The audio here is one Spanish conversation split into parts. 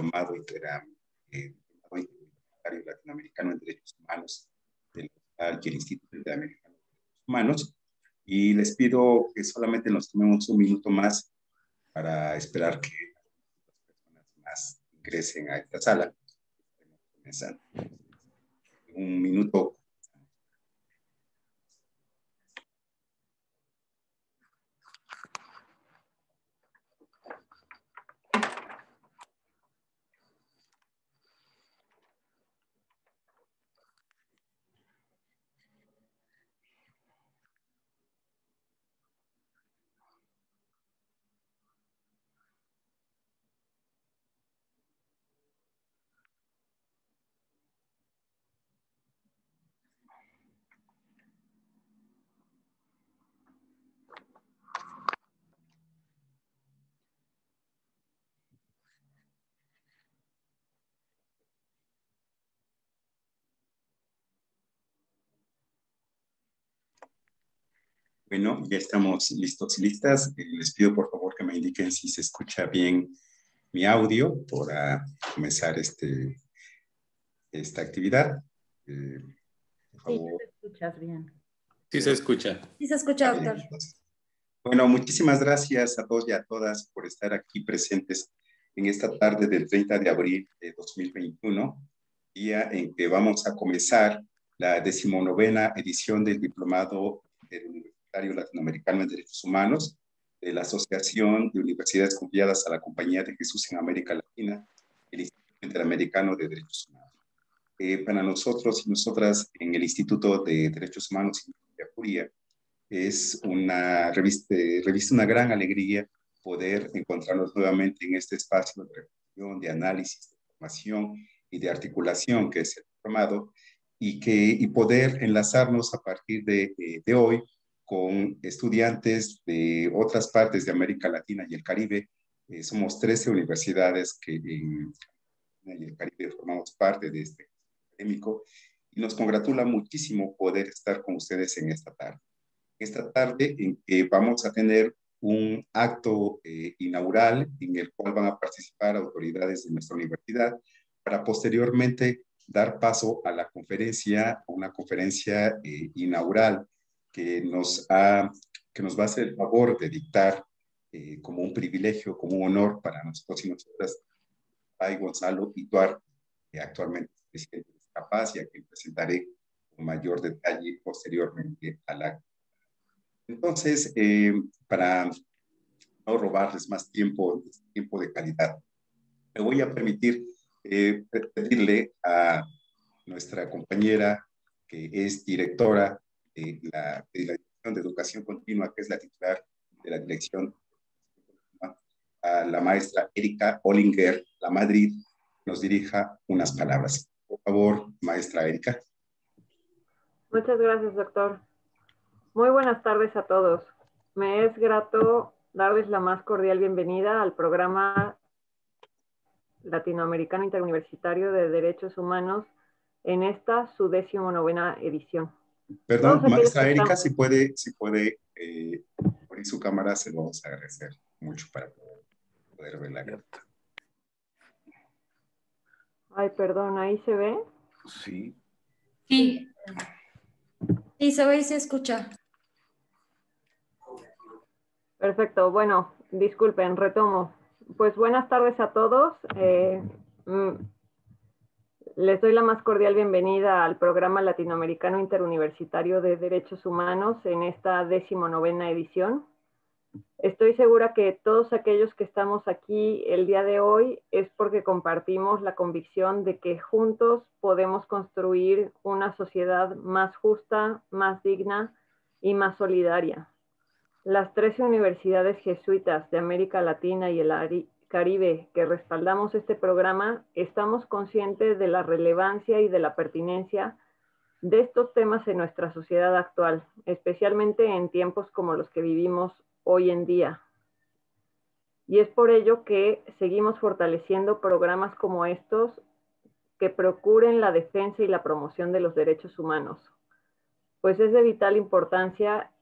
diplomado eh, latinoamericano en derechos humanos del Instituto Interamericano de Derechos Humanos. Y les pido que solamente nos tomemos un minuto más para esperar que las personas más ingresen a esta sala. Un minuto Bueno, ya estamos listos y listas. Eh, les pido por favor que me indiquen si se escucha bien mi audio para comenzar este, esta actividad. Eh, sí, se escuchas bien. Sí se escucha. Sí se escucha, doctor. Bueno, muchísimas gracias a todos y a todas por estar aquí presentes en esta tarde del 30 de abril de 2021, día en que vamos a comenzar la decimonovena edición del Diplomado Latinoamericano en Derechos Humanos, de la Asociación de Universidades Confiadas a la Compañía de Jesús en América Latina, el Instituto Interamericano de Derechos Humanos. Eh, para nosotros y nosotras en el Instituto de Derechos Humanos y Curia, es una revista, revista una gran alegría poder encontrarnos nuevamente en este espacio de reflexión, de análisis, de formación y de articulación que es el formado y, que, y poder enlazarnos a partir de, eh, de hoy con estudiantes de otras partes de América Latina y el Caribe. Eh, somos 13 universidades que en, el Caribe formamos parte de este académico y nos congratula muchísimo poder estar con ustedes en esta tarde. Esta tarde en que vamos a tener un acto eh, inaugural en el cual van a participar autoridades de nuestra universidad para posteriormente dar paso a la conferencia, una conferencia eh, inaugural que nos, ha, que nos va a hacer el favor de dictar eh, como un privilegio, como un honor para nosotros y nosotras, Ay Gonzalo Ituar, que actualmente es presidente de Capaz y a quien presentaré con mayor detalle posteriormente al acto. Entonces, eh, para no robarles más tiempo, tiempo de calidad, me voy a permitir eh, pedirle a nuestra compañera que es directora de la, Dirección de Educación Continua, que es la titular de la Dirección, a la maestra Erika Olinger, la Madrid, nos dirija unas palabras. Por favor, maestra Erika. Muchas gracias, doctor. Muy buenas tardes a todos. Me es grato darles la más cordial bienvenida al programa latinoamericano interuniversitario de derechos humanos en esta su décimo novena edición. Perdón, maestra Erika, si puede, si puede eh, abrir su cámara, se lo vamos a agradecer mucho para poder, ver la carta. Ay, perdón, ¿ahí se ve? Sí. Sí. Sí, se ve y se escucha. Perfecto, bueno, disculpen, retomo. Pues buenas tardes a todos. Eh, mm, les doy la más cordial bienvenida al Programa Latinoamericano Interuniversitario de Derechos Humanos en esta decimonovena edición. Estoy segura que todos aquellos que estamos aquí el día de hoy es porque compartimos la convicción de que juntos podemos construir una sociedad más justa, más digna y más solidaria. Las 13 universidades jesuitas de América Latina y el Caribe que respaldamos este programa, estamos conscientes de la relevancia y de la pertinencia de estos temas en nuestra sociedad actual, especialmente en tiempos como los que vivimos hoy en día. Y es por ello que seguimos fortaleciendo programas como estos que procuren la defensa y la promoción de los derechos humanos, pues es de vital importancia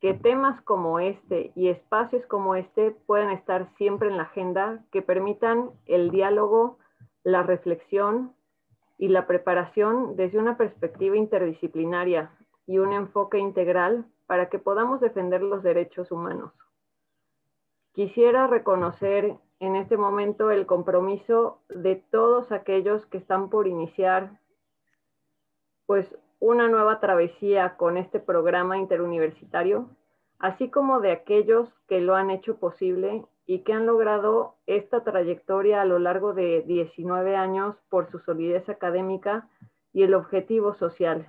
que temas como este y espacios como este puedan estar siempre en la agenda, que permitan el diálogo, la reflexión y la preparación desde una perspectiva interdisciplinaria y un enfoque integral para que podamos defender los derechos humanos. Quisiera reconocer en este momento el compromiso de todos aquellos que están por iniciar pues una nueva travesía con este programa interuniversitario, así como de aquellos que lo han hecho posible y que han logrado esta trayectoria a lo largo de 19 años por su solidez académica y el objetivo social.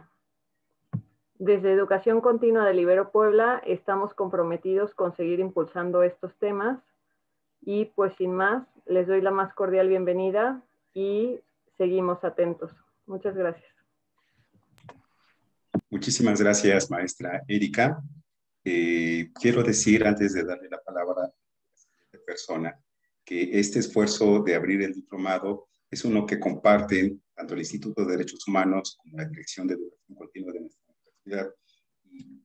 Desde Educación Continua de Libero Puebla estamos comprometidos con seguir impulsando estos temas y pues sin más, les doy la más cordial bienvenida y seguimos atentos. Muchas gracias. Muchísimas gracias, maestra Erika. Eh, quiero decir, antes de darle la palabra a esta persona, que este esfuerzo de abrir el diplomado es uno que comparten tanto el Instituto de Derechos Humanos como la Dirección de Educación Continua de nuestra universidad.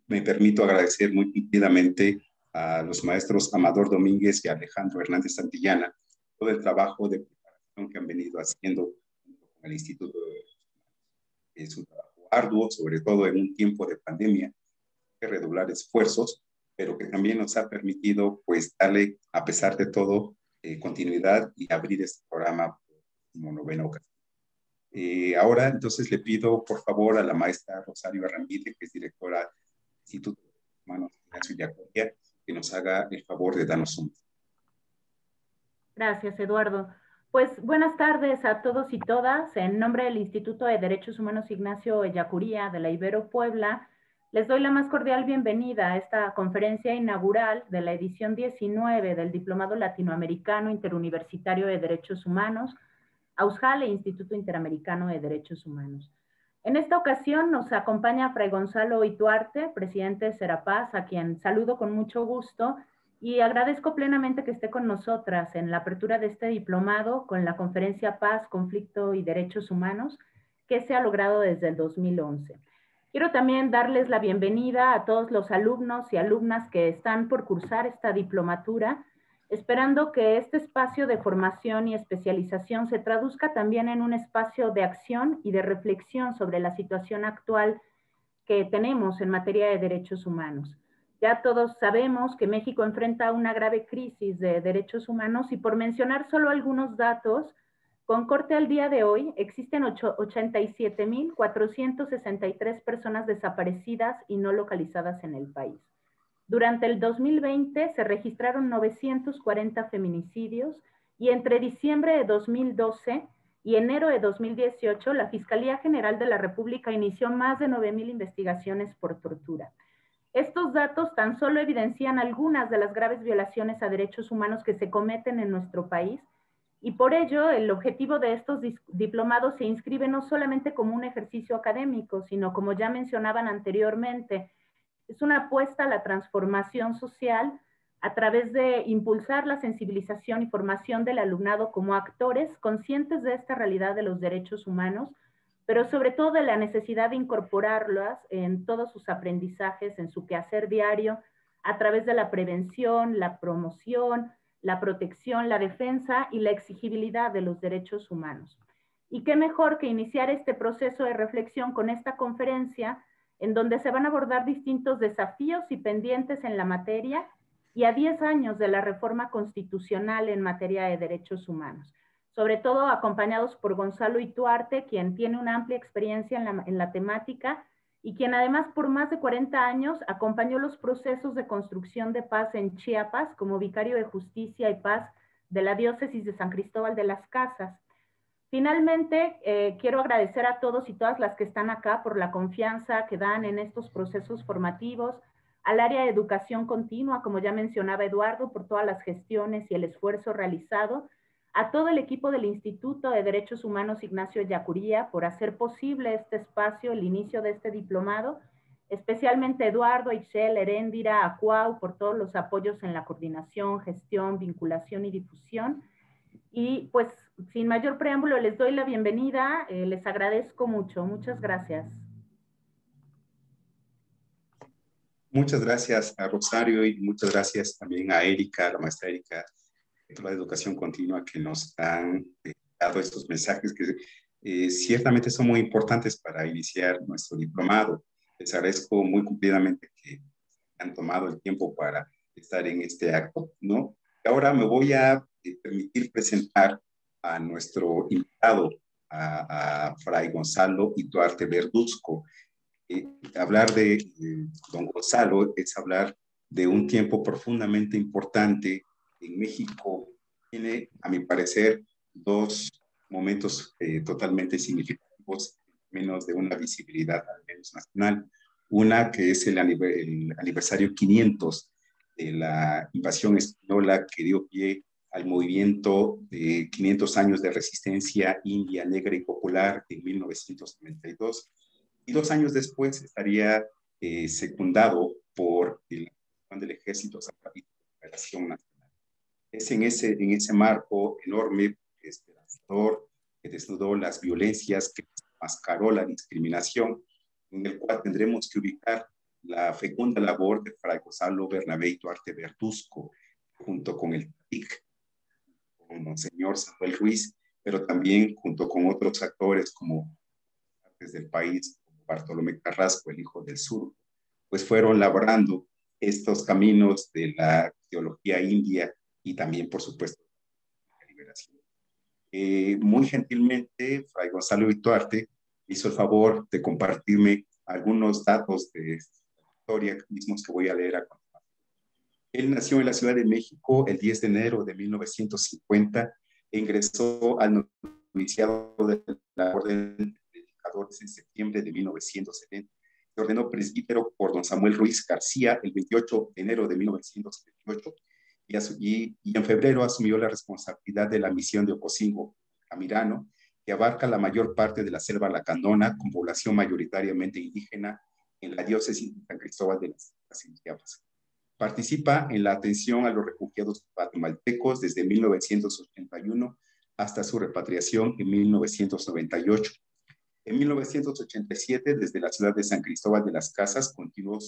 me permito agradecer muy cumplidamente a los maestros Amador Domínguez y Alejandro Hernández Santillana todo el trabajo de preparación que han venido haciendo con el Instituto de Derechos Humanos. Arduo, sobre todo en un tiempo de pandemia, que redoblar esfuerzos, pero que también nos ha permitido pues darle, a pesar de todo, eh, continuidad y abrir este programa como novena ocasión. Eh, ahora entonces le pido por favor a la maestra Rosario Arrambide, que es directora del Instituto de Humanos Ignacio Yacoria, que nos haga el favor de darnos un. Gracias, Eduardo. Pues buenas tardes a todos y todas. En nombre del Instituto de Derechos Humanos Ignacio Ellacuría de la Ibero Puebla, les doy la más cordial bienvenida a esta conferencia inaugural de la edición 19 del Diplomado Latinoamericano Interuniversitario de Derechos Humanos, AUSJAL e Instituto Interamericano de Derechos Humanos. En esta ocasión nos acompaña Fray Gonzalo Ituarte, presidente de Serapaz, a quien saludo con mucho gusto y agradezco plenamente que esté con nosotras en la apertura de este diplomado con la conferencia Paz, Conflicto y Derechos Humanos que se ha logrado desde el 2011. Quiero también darles la bienvenida a todos los alumnos y alumnas que están por cursar esta diplomatura, esperando que este espacio de formación y especialización se traduzca también en un espacio de acción y de reflexión sobre la situación actual que tenemos en materia de derechos humanos. Ya todos sabemos que México enfrenta una grave crisis de derechos humanos y por mencionar solo algunos datos, con corte al día de hoy existen 87.463 personas desaparecidas y no localizadas en el país. Durante el 2020 se registraron 940 feminicidios y entre diciembre de 2012 y enero de 2018 la Fiscalía General de la República inició más de 9.000 investigaciones por tortura. Estos datos tan solo evidencian algunas de las graves violaciones a derechos humanos que se cometen en nuestro país y por ello el objetivo de estos diplomados se inscribe no solamente como un ejercicio académico, sino como ya mencionaban anteriormente, es una apuesta a la transformación social a través de impulsar la sensibilización y formación del alumnado como actores conscientes de esta realidad de los derechos humanos pero sobre todo de la necesidad de incorporarlas en todos sus aprendizajes, en su quehacer diario, a través de la prevención, la promoción, la protección, la defensa y la exigibilidad de los derechos humanos. Y qué mejor que iniciar este proceso de reflexión con esta conferencia, en donde se van a abordar distintos desafíos y pendientes en la materia y a 10 años de la reforma constitucional en materia de derechos humanos sobre todo acompañados por Gonzalo Ituarte, quien tiene una amplia experiencia en la, temática y quien además por más de 40 años acompañó los procesos de construcción de paz en Chiapas como vicario de justicia y paz de la diócesis de San Cristóbal de las Casas. Finalmente, eh, quiero agradecer a todos y todas las que están acá por la confianza que dan en estos procesos formativos, al área de educación continua, como ya mencionaba Eduardo, por todas las gestiones y el esfuerzo realizado, a todo el equipo del Instituto de Derechos Humanos Ignacio Yacuría por hacer posible este espacio, el inicio de este diplomado, especialmente Eduardo, Ixel, Heréndira, a Cuau por todos los apoyos en la coordinación, gestión, vinculación y difusión. Y pues sin mayor preámbulo les doy la bienvenida, eh, les agradezco mucho, muchas gracias. Muchas gracias a Rosario y muchas gracias también a Erika, la maestra Erika, la educación continua, que nos han eh, dado estos mensajes que eh, ciertamente son muy importantes para iniciar nuestro diplomado. Les agradezco muy cumplidamente que han tomado el tiempo para estar en este acto, ¿no? Ahora me voy a eh, permitir presentar a nuestro invitado, a, a Fray Gonzalo Ituarte Verduzco. Eh, hablar de eh, don Gonzalo es hablar de un tiempo profundamente importante en México. Tiene, a mi parecer, dos momentos eh, totalmente significativos, menos de una visibilidad al menos nacional. Una que es el, el aniversario 500 de la invasión española que dio pie al movimiento de 500 años de resistencia india, negra y popular en 1992. Y dos años después estaría eh, secundado por el del Ejército de Operación Nacional. Es en ese, en ese marco enorme, esperanzador, que desnudó las violencias, que mascaró la discriminación, en el cual tendremos que ubicar la fecunda labor de Fray Gonzalo Bernabé Duarte Bertusco, junto con el TIC, con Monseñor Samuel Ruiz, pero también junto con otros actores como desde el país, como Bartolomé Carrasco, el hijo del sur, pues fueron labrando estos caminos de la teología india y también, por supuesto, la liberación. Eh, muy gentilmente, Fray Gonzalo Duarte hizo el favor de compartirme algunos datos de historia mismos que voy a leer a continuación. Él nació en la Ciudad de México el 10 de enero de 1950 e ingresó al noviciado de la Orden de Predicadores en septiembre de 1970. Se ordenó presbítero por don Samuel Ruiz García el 28 de enero de 1978 y, en febrero asumió la responsabilidad de la misión de Ocosingo, Camirano, que abarca la mayor parte de la selva lacandona con población mayoritariamente indígena en la diócesis de San Cristóbal de las Casas Participa en la atención a los refugiados guatemaltecos desde 1981 hasta su repatriación en 1998. En 1987, desde la ciudad de San Cristóbal de las Casas, continuó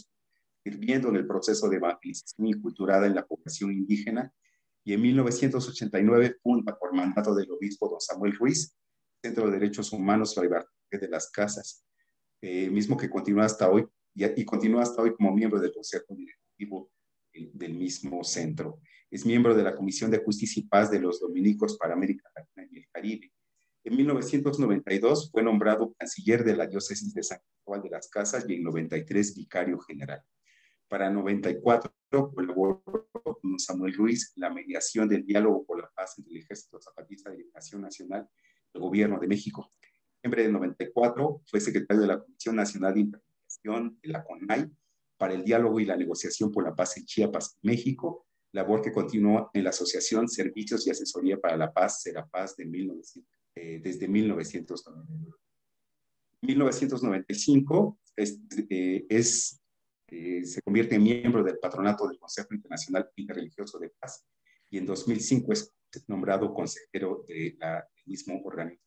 sirviendo en el proceso de evangelización inculturada en la población indígena y en 1989 funda por mandato del obispo don Samuel Ruiz, Centro de Derechos Humanos Fray de las Casas, eh, mismo que continúa hasta hoy y, y continúa hasta hoy como miembro del Consejo Directivo del mismo centro. Es miembro de la Comisión de Justicia y Paz de los Dominicos para América Latina y el Caribe. En 1992 fue nombrado canciller de la diócesis de San Cristóbal de las Casas y en 93 vicario general. Para 94 colaboró con Samuel Ruiz la mediación del diálogo por la paz entre el Ejército Zapatista de Liberación Nacional y el Gobierno de México. En de 94 fue secretario de la Comisión Nacional de Intervención de la CONAI para el diálogo y la negociación por la paz en Chiapas, México, labor que continuó en la Asociación Servicios y Asesoría para la Paz, Serapaz, de 1900, eh, desde 1999. 1995 es, eh, es eh, se convierte en miembro del patronato del Consejo Internacional Interreligioso de Paz y en 2005 es nombrado consejero del mismo organismo.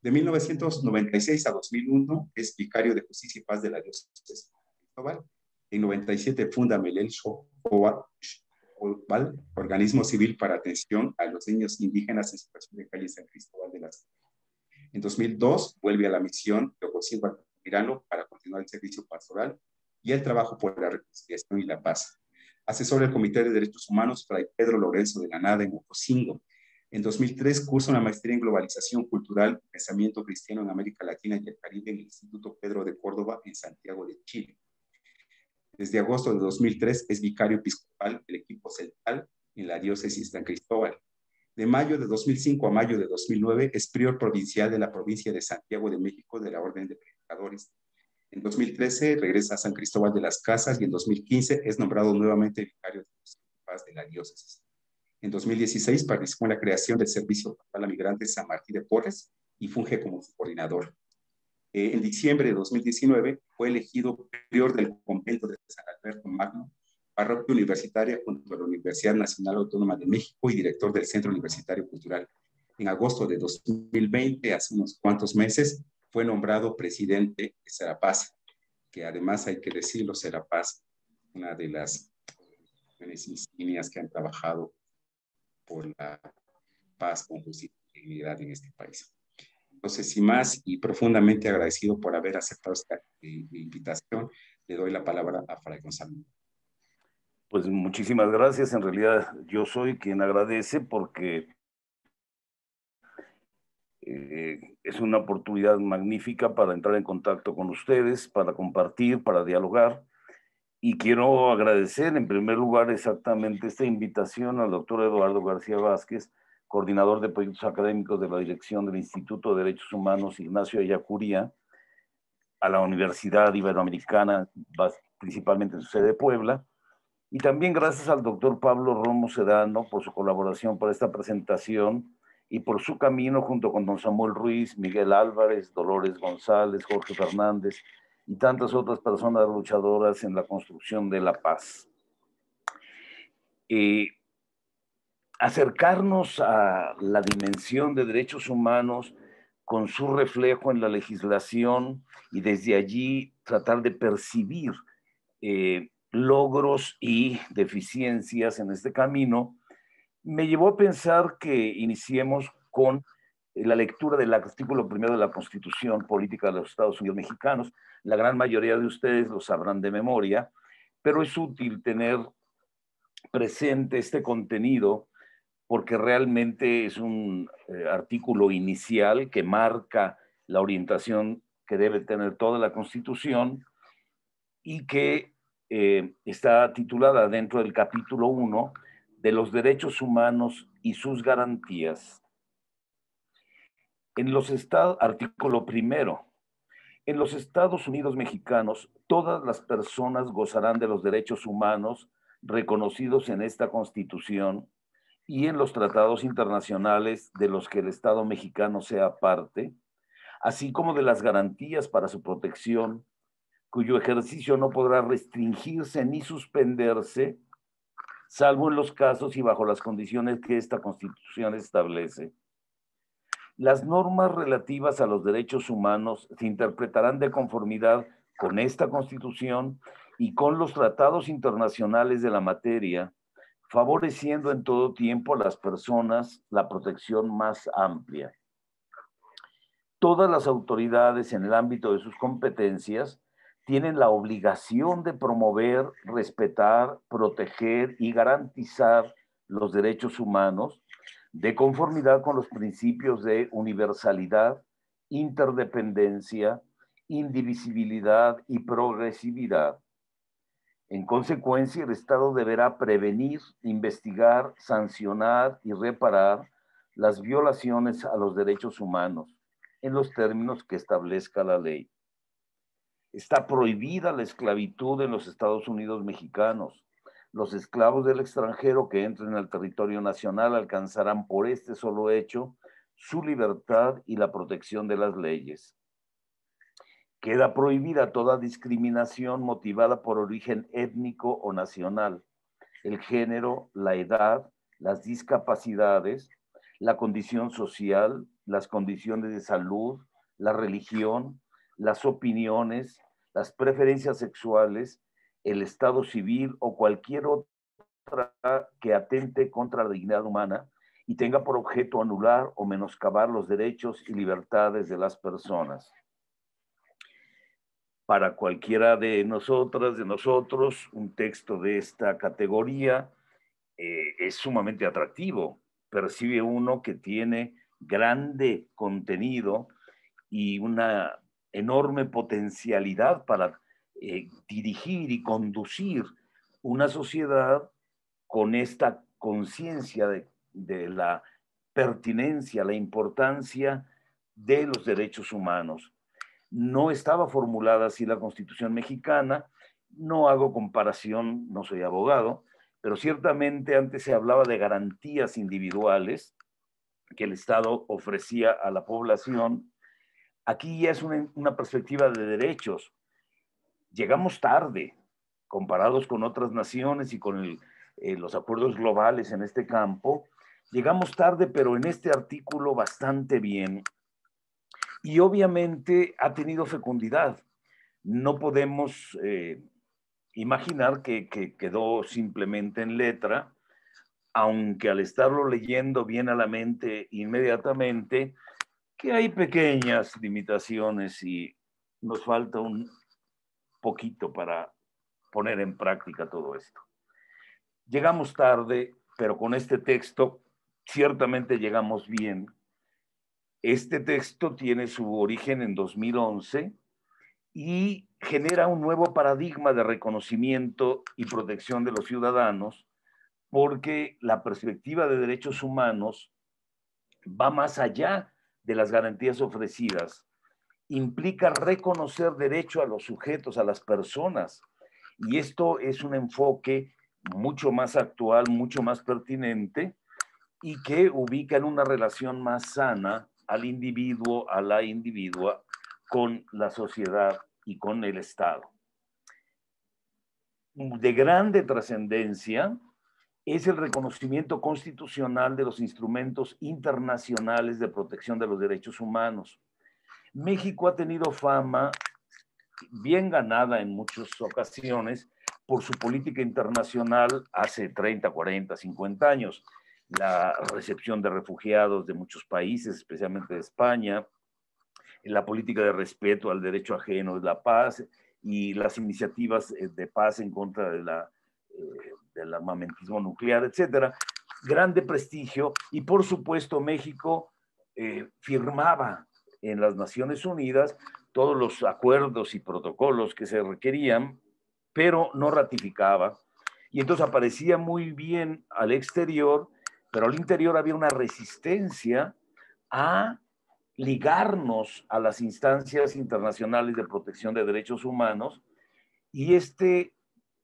De 1996 a 2001 es vicario de Justicia y Paz de la Diócesis Cristóbal en 97 funda Melel organismo civil para atención a los niños indígenas en situación de calle San Cristóbal de las En 2002 vuelve a la misión de Ocosingo Mirano para continuar el servicio pastoral y el trabajo por la reconciliación y la paz. Asesor del Comité de Derechos Humanos para Pedro Lorenzo de la Nada en Ocosingo. En 2003 cursa una maestría en globalización cultural pensamiento cristiano en América Latina y el Caribe en el Instituto Pedro de Córdoba en Santiago de Chile. Desde agosto de 2003 es vicario episcopal del equipo celtal en la diócesis de San Cristóbal. De mayo de 2005 a mayo de 2009 es prior provincial de la provincia de Santiago de México de la Orden de Predicadores. En 2013 regresa a San Cristóbal de las Casas y en 2015 es nombrado nuevamente vicario de la diócesis. En 2016 participó en la creación del Servicio para Migrantes San Martín de Porres y funge como su coordinador. Eh, en diciembre de 2019 fue elegido prior del convento de San Alberto Magno, parroquia universitaria junto a la Universidad Nacional Autónoma de México y director del Centro Universitario Cultural. En agosto de 2020, hace unos cuantos meses, fue nombrado presidente de Serapaz, que además hay que decirlo, Serapaz una de las insignias que han trabajado por la paz, con justicia y dignidad en este país. Entonces, sin más y profundamente agradecido por haber aceptado esta eh, invitación, le doy la palabra a Fray Gonzalo. Pues muchísimas gracias. En realidad yo soy quien agradece porque eh, es una oportunidad magnífica para entrar en contacto con ustedes, para compartir, para dialogar. Y quiero agradecer en primer lugar exactamente esta invitación al doctor Eduardo García Vázquez, coordinador de proyectos académicos de la Dirección del Instituto de Derechos Humanos Ignacio Ayacuría, a la Universidad Iberoamericana, principalmente en su sede de Puebla, y también gracias al doctor Pablo Romo Sedano por su colaboración para esta presentación y por su camino junto con don Samuel Ruiz, Miguel Álvarez, Dolores González, Jorge Fernández y tantas otras personas luchadoras en la construcción de la paz. Eh, acercarnos a la dimensión de derechos humanos con su reflejo en la legislación y desde allí tratar de percibir eh, logros y deficiencias en este camino, me llevó a pensar que iniciemos con la lectura del artículo primero de la Constitución Política de los Estados Unidos Mexicanos, la gran mayoría de ustedes lo sabrán de memoria, pero es útil tener presente este contenido porque realmente es un eh, artículo inicial que marca la orientación que debe tener toda la Constitución y que eh, está titulada dentro del capítulo 1 de los derechos humanos y sus garantías. En los estados, artículo primero, en los Estados Unidos mexicanos, todas las personas gozarán de los derechos humanos reconocidos en esta Constitución y en los tratados internacionales de los que el Estado mexicano sea parte, así como de las garantías para su protección, cuyo ejercicio no podrá restringirse ni suspenderse, salvo en los casos y bajo las condiciones que esta Constitución establece. Las normas relativas a los derechos humanos se interpretarán de conformidad con esta Constitución y con los tratados internacionales de la materia, favoreciendo en todo tiempo a las personas la protección más amplia. Todas las autoridades en el ámbito de sus competencias tienen la obligación de promover, respetar, proteger y garantizar los derechos humanos de conformidad con los principios de universalidad, interdependencia, indivisibilidad y progresividad. En consecuencia, el Estado deberá prevenir, investigar, sancionar y reparar las violaciones a los derechos humanos en los términos que establezca la ley. Está prohibida la esclavitud en los Estados Unidos mexicanos. Los esclavos del extranjero que entren al territorio nacional alcanzarán por este solo hecho su libertad y la protección de las leyes. Queda prohibida toda discriminación motivada por origen étnico o nacional, el género, la edad, las discapacidades, la condición social, las condiciones de salud, la religión, las opiniones, las preferencias sexuales, el estado civil o cualquier otra que atente contra la dignidad humana y tenga por objeto anular o menoscabar los derechos y libertades de las personas. Para cualquiera de nosotras, de nosotros, un texto de esta categoría eh, es sumamente atractivo. Percibe uno que tiene grande contenido y una enorme potencialidad para eh, dirigir y conducir una sociedad con esta conciencia de, de la pertinencia, la importancia de los derechos humanos. No estaba formulada así la Constitución mexicana, no hago comparación, no soy abogado, pero ciertamente antes se hablaba de garantías individuales que el Estado ofrecía a la población Aquí ya es una, perspectiva de derechos. Llegamos tarde comparados con otras naciones y con eh, los acuerdos globales en este campo. Llegamos tarde, pero en este artículo bastante bien. Y obviamente ha tenido fecundidad. No podemos eh, imaginar que, que quedó simplemente en letra, aunque al estarlo leyendo viene a la mente inmediatamente que hay pequeñas limitaciones y nos falta un poquito para poner en práctica todo esto. Llegamos tarde, pero con este texto ciertamente llegamos bien. Este texto tiene su origen en 2011 y genera un nuevo paradigma de reconocimiento y protección de los ciudadanos porque la perspectiva de derechos humanos va más allá de las garantías ofrecidas. Implica reconocer derecho a los sujetos, a las personas. Y esto es un enfoque mucho más actual, mucho más pertinente y que ubica en una relación más sana al individuo, a la individua, con la sociedad y con el Estado. De grande trascendencia es el reconocimiento constitucional de los instrumentos internacionales de protección de los derechos humanos. México ha tenido fama bien ganada en muchas ocasiones por su política internacional hace 30, 40, 50 años. La recepción de refugiados de muchos países, especialmente de España, la política de respeto al derecho ajeno de la paz y las iniciativas eh, de paz en contra de la del armamentismo nuclear, etcétera, grande prestigio y por supuesto México eh, firmaba en las Naciones Unidas todos los acuerdos y protocolos que se requerían, pero no ratificaba. Y entonces aparecía muy bien al exterior, pero al interior había una resistencia a ligarnos a las instancias internacionales de protección de derechos humanos y este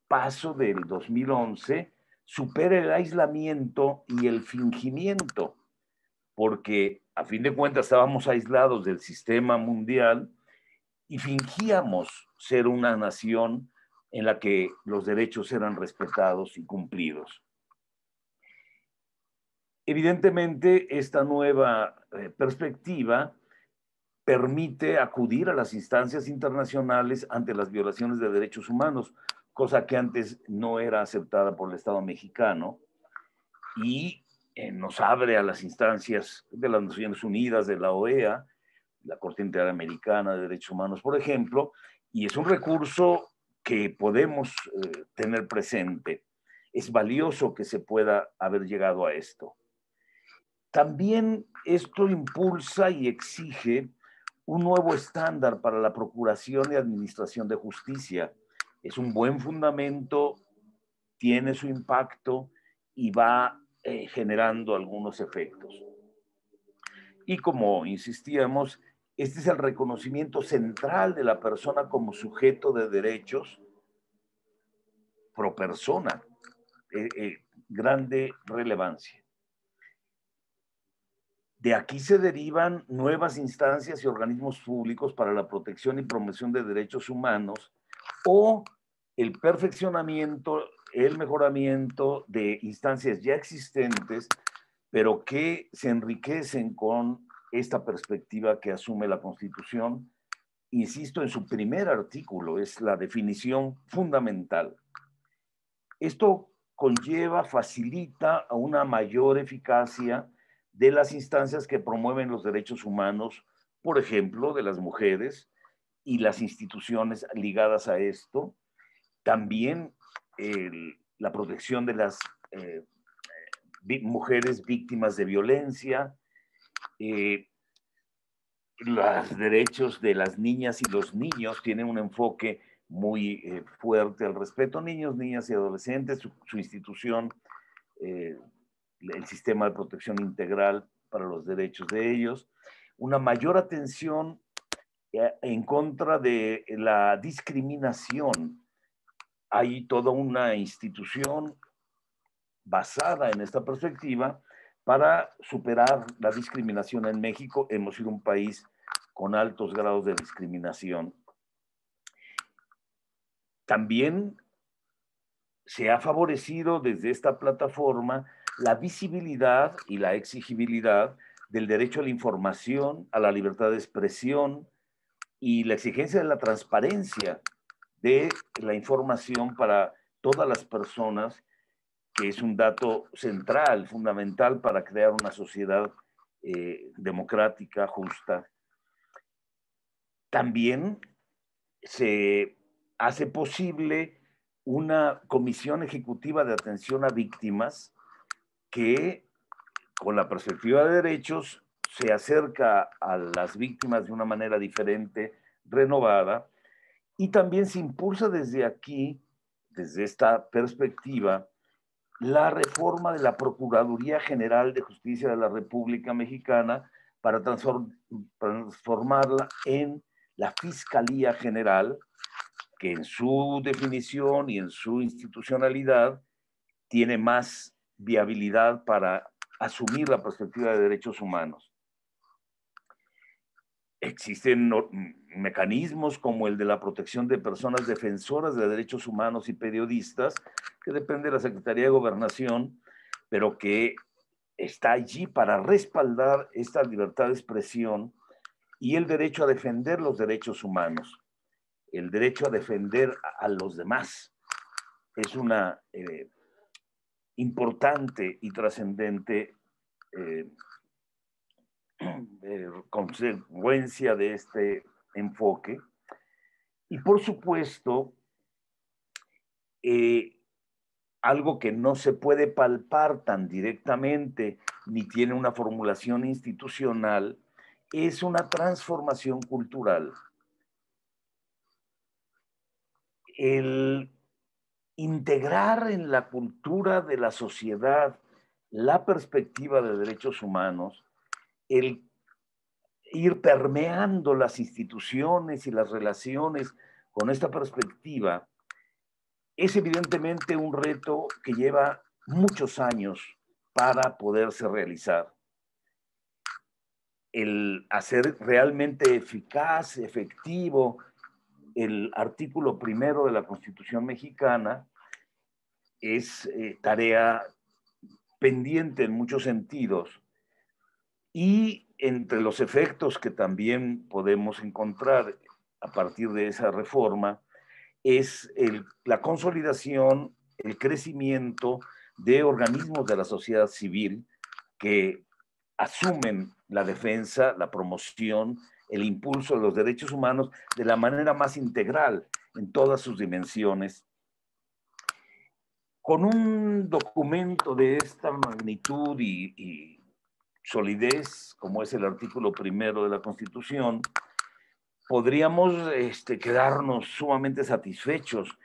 paso del 2011 supera el aislamiento y el fingimiento, porque a fin de cuentas estábamos aislados del sistema mundial y fingíamos ser una nación en la que los derechos eran respetados y cumplidos. Evidentemente, esta nueva eh, perspectiva permite acudir a las instancias internacionales ante las violaciones de derechos humanos, cosa que antes no era aceptada por el Estado mexicano, y eh, nos abre a las instancias de las Naciones Unidas, de la OEA, la Corte Interamericana de Derechos Humanos, por ejemplo, y es un recurso que podemos eh, tener presente. Es valioso que se pueda haber llegado a esto. También esto impulsa y exige un nuevo estándar para la procuración y administración de justicia, es un buen fundamento, tiene su impacto y va eh, generando algunos efectos. Y como insistíamos, este es el reconocimiento central de la persona como sujeto de derechos pro persona, eh, eh, grande relevancia. De aquí se derivan nuevas instancias y organismos públicos para la protección y promoción de derechos humanos o el perfeccionamiento, el mejoramiento de instancias ya existentes, pero que se enriquecen con esta perspectiva que asume la Constitución. Insisto, en su primer artículo es la definición fundamental. Esto conlleva, facilita a una mayor eficacia de las instancias que promueven los derechos humanos, por ejemplo, de las mujeres y las instituciones ligadas a esto, también la protección de las eh, mujeres víctimas de violencia, eh, los derechos de las niñas y los niños tienen un enfoque muy eh, fuerte al respeto. A niños, niñas y adolescentes, su, su institución, el sistema de protección integral para los derechos de ellos, una mayor atención en contra de la discriminación hay toda una institución basada en esta perspectiva para superar la discriminación en México. Hemos sido un país con altos grados de discriminación. También se ha favorecido desde esta plataforma la visibilidad y la exigibilidad del derecho a la información, a la libertad de expresión y la exigencia de la transparencia de la información para todas las personas, que es un dato central, fundamental para crear una sociedad eh, democrática, justa. También se hace posible una comisión ejecutiva de atención a víctimas que con la perspectiva de derechos se acerca a las víctimas de una manera diferente, renovada, y también se impulsa desde aquí, desde esta perspectiva, la reforma de la Procuraduría General de Justicia de la República Mexicana para transformarla en la Fiscalía General, que en su definición y en su institucionalidad tiene más viabilidad para asumir la perspectiva de derechos humanos. Existen mecanismos como el de la protección de personas defensoras de derechos humanos y periodistas, que depende de la Secretaría de Gobernación, pero que está allí para respaldar esta libertad de expresión y el derecho a defender los derechos humanos, el derecho a defender a los demás. Es una eh, importante y trascendente eh, eh, consecuencia de este enfoque. Y por supuesto, algo que no se puede palpar tan directamente ni tiene una formulación institucional, es una transformación cultural. El integrar en la cultura de la sociedad la perspectiva de derechos humanos, el ir permeando las instituciones y las relaciones con esta perspectiva, es evidentemente un reto que lleva muchos años para poderse realizar el hacer realmente eficaz, efectivo el artículo primero de la Constitución mexicana es eh, tarea pendiente en muchos sentidos. Y entre los efectos que también podemos encontrar a partir de esa reforma es la consolidación, el crecimiento de organismos de la sociedad civil que asumen la defensa, la promoción, el impulso de los derechos humanos de la manera más integral en todas sus dimensiones. Con un documento de esta magnitud y, solidez, como es el artículo primero de la Constitución, podríamos este, quedarnos sumamente satisfechos.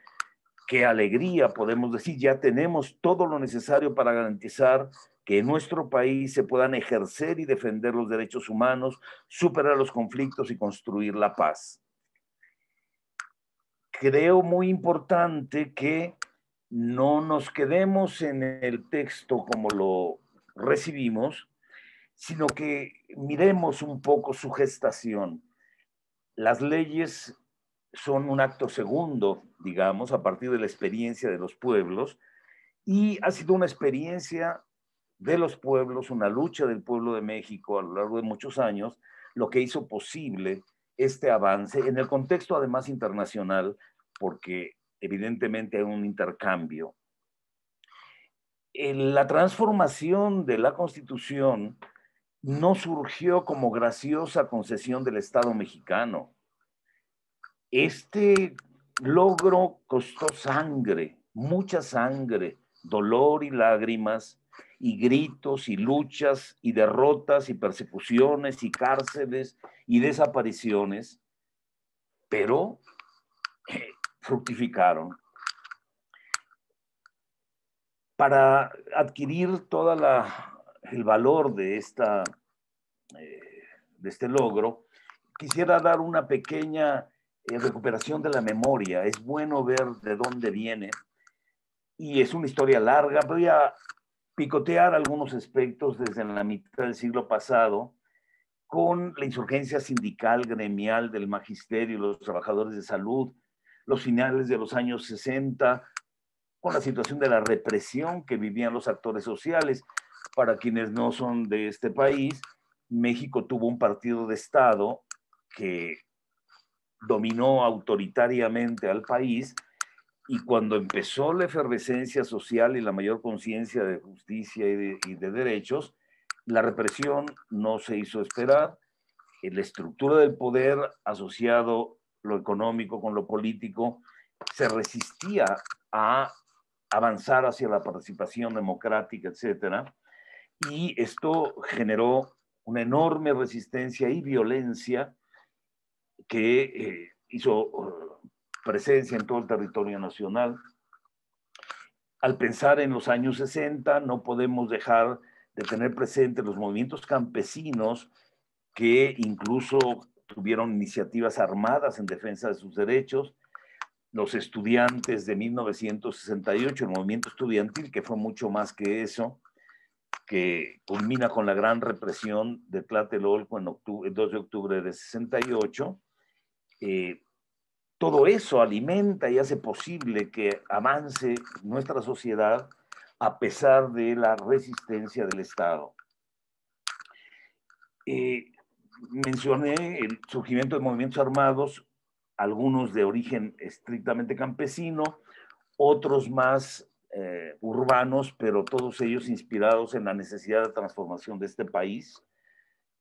Qué alegría, podemos decir, ya tenemos todo lo necesario para garantizar que en nuestro país se puedan ejercer y defender los derechos humanos, superar los conflictos y construir la paz. Creo muy importante que no nos quedemos en el texto como lo recibimos, sino que miremos un poco su gestación. Las leyes son un acto segundo, digamos, a partir de la experiencia de los pueblos, y ha sido una experiencia de los pueblos, una lucha del pueblo de México a lo largo de muchos años, lo que hizo posible este avance en el contexto además internacional, porque evidentemente hay un intercambio. la transformación de la constitución no surgió como graciosa concesión del Estado mexicano. Este logro costó sangre, mucha sangre, dolor y lágrimas, y gritos y luchas y derrotas y persecuciones y cárceles y desapariciones, pero eh, fructificaron. Para adquirir todo el valor de, esta, eh, de este logro, quisiera dar una pequeña eh, recuperación de la memoria. Es bueno ver de dónde viene y es una historia larga. Voy a picotear algunos aspectos desde la mitad del siglo pasado con la insurgencia sindical, gremial del magisterio, los trabajadores de salud, los finales de los años 60, con la situación de la represión que vivían los actores sociales. Para quienes no son de este país, México tuvo un partido de Estado que dominó autoritariamente al país y cuando empezó la efervescencia social y la mayor conciencia de justicia y de, derechos, la represión no se hizo esperar. La estructura del poder asociado lo económico con lo político se resistía a avanzar hacia la participación democrática, etcétera, y esto generó una enorme resistencia y violencia que eh, hizo uh, presencia en todo el territorio nacional. Al pensar en los años 60, no podemos dejar de tener presente los movimientos campesinos que incluso tuvieron iniciativas armadas en defensa de sus derechos, los estudiantes de 1968, el movimiento estudiantil, que fue mucho más que eso, que culmina con la gran represión de Tlatelolco en octubre, el 2 de octubre de 68, eh, todo eso alimenta y hace posible que avance nuestra sociedad a pesar de la resistencia del Estado. Eh, mencioné el surgimiento de movimientos armados, algunos de origen estrictamente campesino, otros más eh, urbanos, pero todos ellos inspirados en la necesidad de transformación de este país.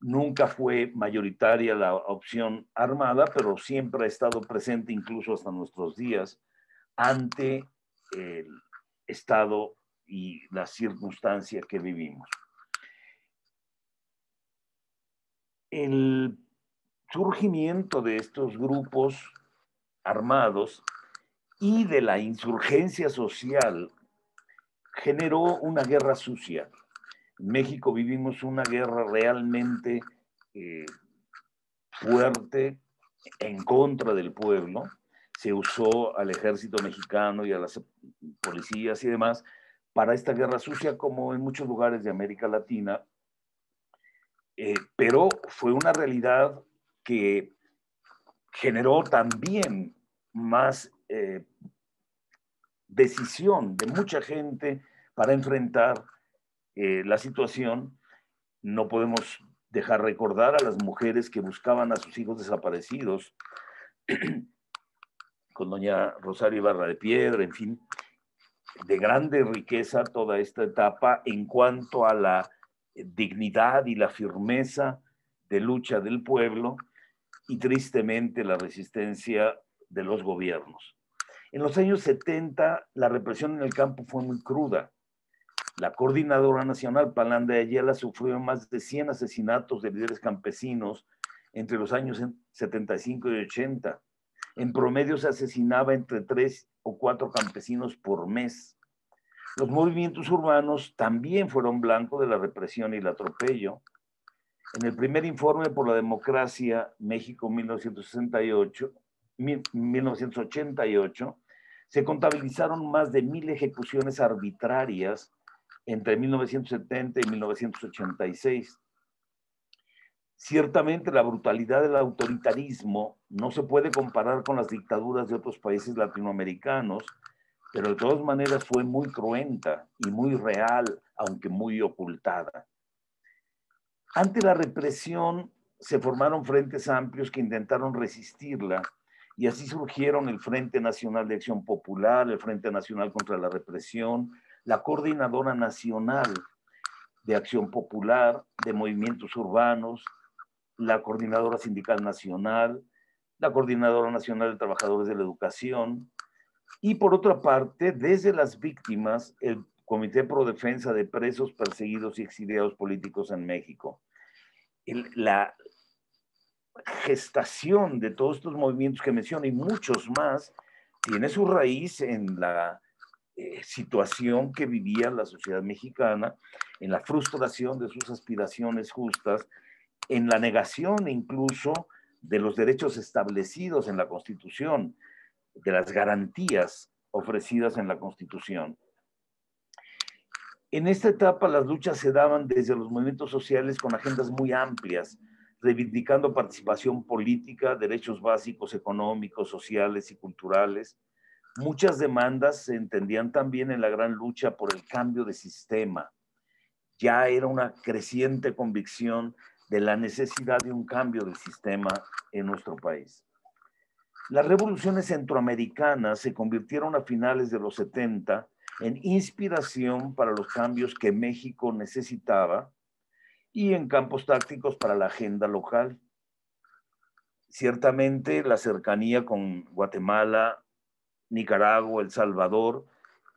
Nunca fue mayoritaria la opción armada, pero siempre ha estado presente incluso hasta nuestros días ante el Estado y la circunstancia que vivimos. El surgimiento de estos grupos armados y de la insurgencia social generó una guerra sucia en México vivimos una guerra realmente eh, fuerte en contra del pueblo. Se usó al ejército mexicano y a las policías y demás para esta guerra sucia, como en muchos lugares de América Latina. Eh, pero fue una realidad que generó también más eh, decisión de mucha gente para enfrentar eh, la situación, no podemos dejar recordar a las mujeres que buscaban a sus hijos desaparecidos, con doña Rosario Ibarra de Piedra, en fin, de grande riqueza toda esta etapa en cuanto a la dignidad y la firmeza de lucha del pueblo y tristemente la resistencia de los gobiernos. En los años 70 la represión en el campo fue muy cruda. La coordinadora nacional Palanda de Ayala sufrió más de 100 asesinatos de líderes campesinos entre los años 75 y 80. En promedio se asesinaba entre 3 o 4 campesinos por mes. Los movimientos urbanos también fueron blanco de la represión y el atropello. En el primer informe por la democracia México 1968, 1988, se contabilizaron más de mil ejecuciones arbitrarias entre 1970 y 1986. Ciertamente la brutalidad del autoritarismo no se puede comparar con las dictaduras de otros países latinoamericanos, pero de todas maneras fue muy cruenta y muy real, aunque muy ocultada. Ante la represión se formaron frentes amplios que intentaron resistirla y así surgieron el Frente Nacional de Acción Popular, el Frente Nacional contra la Represión, la Coordinadora Nacional de Acción Popular, de Movimientos Urbanos, la Coordinadora Sindical Nacional, la Coordinadora Nacional de Trabajadores de la Educación, y por otra parte, desde las víctimas, el Comité Pro Defensa de Presos, Perseguidos y Exiliados Políticos en México. la gestación de todos estos movimientos que menciono y muchos más tiene su raíz en la eh, situación que vivía la sociedad mexicana, en la frustración de sus aspiraciones justas, en la negación incluso de los derechos establecidos en la Constitución, de las garantías ofrecidas en la Constitución. En esta etapa las luchas se daban desde los movimientos sociales con agendas muy amplias, reivindicando participación política, derechos básicos económicos, sociales y culturales, Muchas demandas se entendían también en la gran lucha por el cambio de sistema. Ya era una creciente convicción de la necesidad de un cambio del sistema en nuestro país. Las revoluciones centroamericanas se convirtieron a finales de los 70 en inspiración para los cambios que México necesitaba y en campos tácticos para la agenda local. Ciertamente la cercanía con Guatemala, Nicaragua, El Salvador,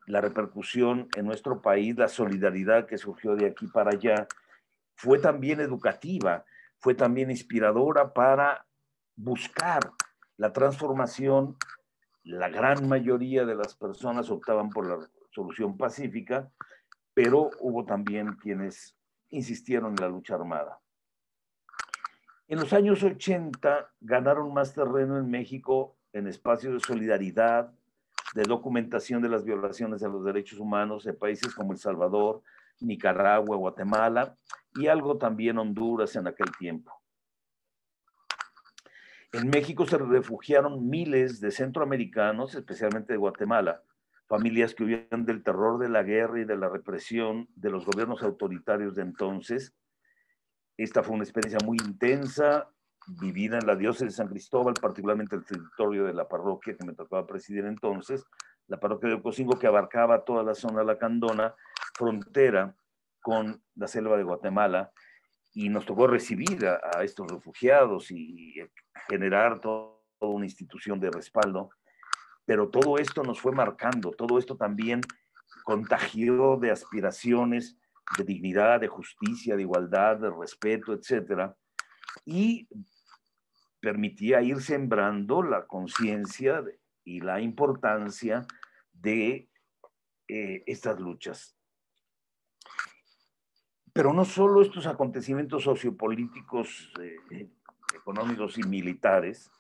la repercusión en nuestro país, la solidaridad que surgió de aquí para allá, fue también educativa, fue también inspiradora para buscar la transformación. La gran mayoría de las personas optaban por la solución pacífica, pero hubo también quienes insistieron en la lucha armada. En los años 80 ganaron más terreno en México en espacios de solidaridad, de documentación de las violaciones a los derechos humanos de países como El Salvador, Nicaragua, Guatemala y algo también Honduras en aquel tiempo. En México se refugiaron miles de centroamericanos, especialmente de Guatemala, familias que huían del terror de la guerra y de la represión de los gobiernos autoritarios de entonces. Esta fue una experiencia muy intensa, vivida en la diócesis de San Cristóbal, particularmente el territorio de la parroquia que me tocaba presidir entonces, la parroquia de Ocosingo, que abarcaba toda la zona de la Candona, frontera con la selva de Guatemala, y nos tocó recibir a, estos refugiados y, generar toda una institución de respaldo. Pero todo esto nos fue marcando, todo esto también contagió de aspiraciones de dignidad, de justicia, de igualdad, de respeto, etcétera, y permitía ir sembrando la conciencia y la importancia de eh, estas luchas. Pero no solo estos acontecimientos sociopolíticos, eh, económicos y militares,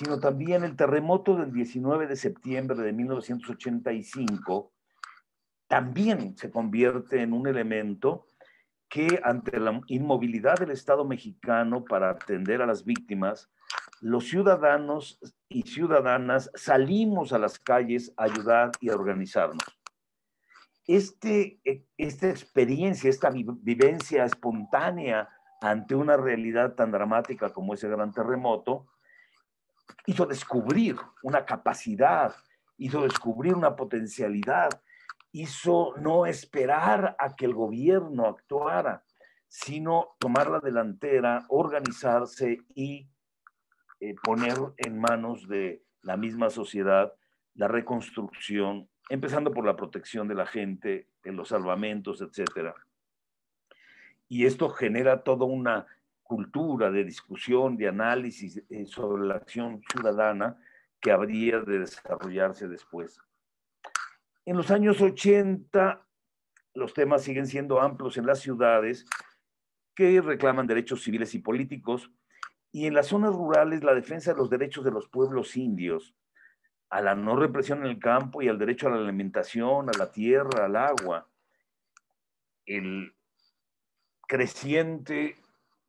sino también el terremoto del 19 de septiembre de 1985 también se convierte en un elemento que ante la inmovilidad del Estado mexicano para atender a las víctimas, los ciudadanos y ciudadanas salimos a las calles a ayudar y a organizarnos. Este, e, esta experiencia, esta vivencia espontánea ante una realidad tan dramática como ese gran terremoto, hizo descubrir una capacidad, hizo descubrir una potencialidad, hizo no esperar a que el gobierno actuara, sino tomar la delantera, organizarse y eh, poner en manos de la misma sociedad la reconstrucción, empezando por la protección de la gente, en los salvamentos, etc. Y esto genera toda una cultura de discusión, de análisis eh, sobre la acción ciudadana que habría de desarrollarse después. En los años 80, los temas siguen siendo amplios en las ciudades que reclaman derechos civiles y políticos, y en las zonas rurales la defensa de los derechos de los pueblos indios, a la no represión en el campo y al derecho a la alimentación, a la tierra, al agua. El creciente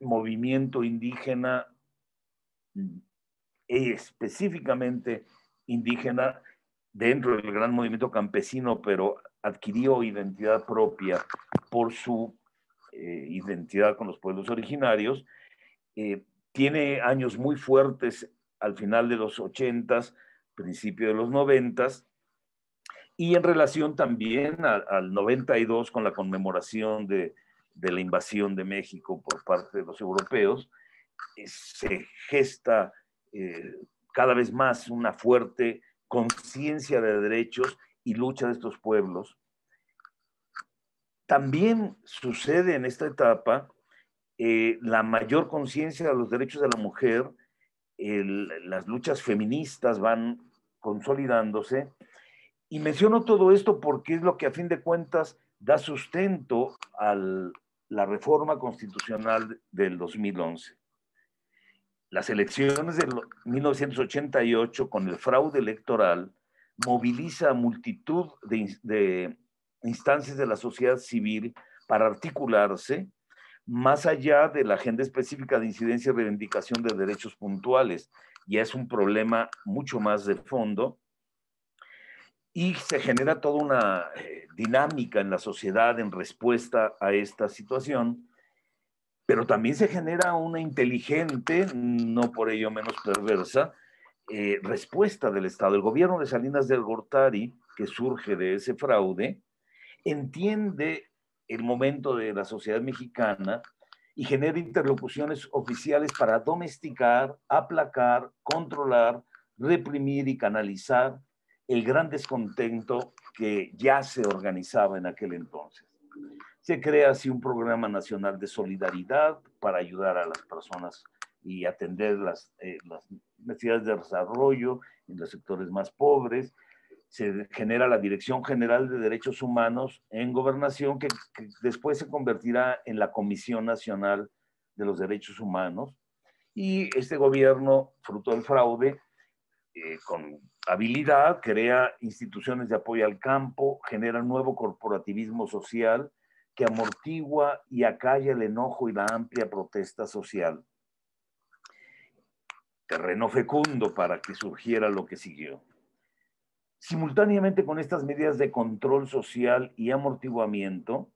movimiento indígena, específicamente indígena, dentro del gran movimiento campesino, pero adquirió identidad propia por su eh, identidad con los pueblos originarios, eh, tiene años muy fuertes al final de los 80s, principio de los 90s, y en relación también al 92 con la conmemoración de, de, la invasión de México por parte de los europeos, eh, se gesta eh, cada vez más una fuerte conciencia de derechos y lucha de estos pueblos. También sucede en esta etapa eh, la mayor conciencia de los derechos de la mujer, las luchas feministas van consolidándose. Y menciono todo esto porque es lo que a fin de cuentas da sustento a la reforma constitucional del 2011. Las elecciones de 1988 con el fraude electoral moviliza a multitud de, de instancias de la sociedad civil para articularse más allá de la agenda específica de incidencia y reivindicación de derechos puntuales. Ya es un problema mucho más de fondo y se genera toda una eh, dinámica en la sociedad en respuesta a esta situación, pero también se genera una inteligente, no por ello menos perversa, eh, respuesta del Estado. El gobierno de Salinas del Gortari, que surge de ese fraude, entiende el momento de la sociedad mexicana y genera interlocuciones oficiales para domesticar, aplacar, controlar, reprimir y canalizar el gran descontento que ya se organizaba en aquel entonces. Se crea así un programa nacional de solidaridad para ayudar a las personas y atender las, eh, necesidades de desarrollo en los sectores más pobres. Se genera la Dirección General de Derechos Humanos en Gobernación, que, después se convertirá en la Comisión Nacional de los Derechos Humanos. Y este gobierno, fruto del fraude, eh, con habilidad, crea instituciones de apoyo al campo, genera nuevo corporativismo social que amortigua y acalla el enojo y la amplia protesta social terreno fecundo para que surgiera lo que siguió. Simultáneamente con estas medidas de control social y amortiguamiento,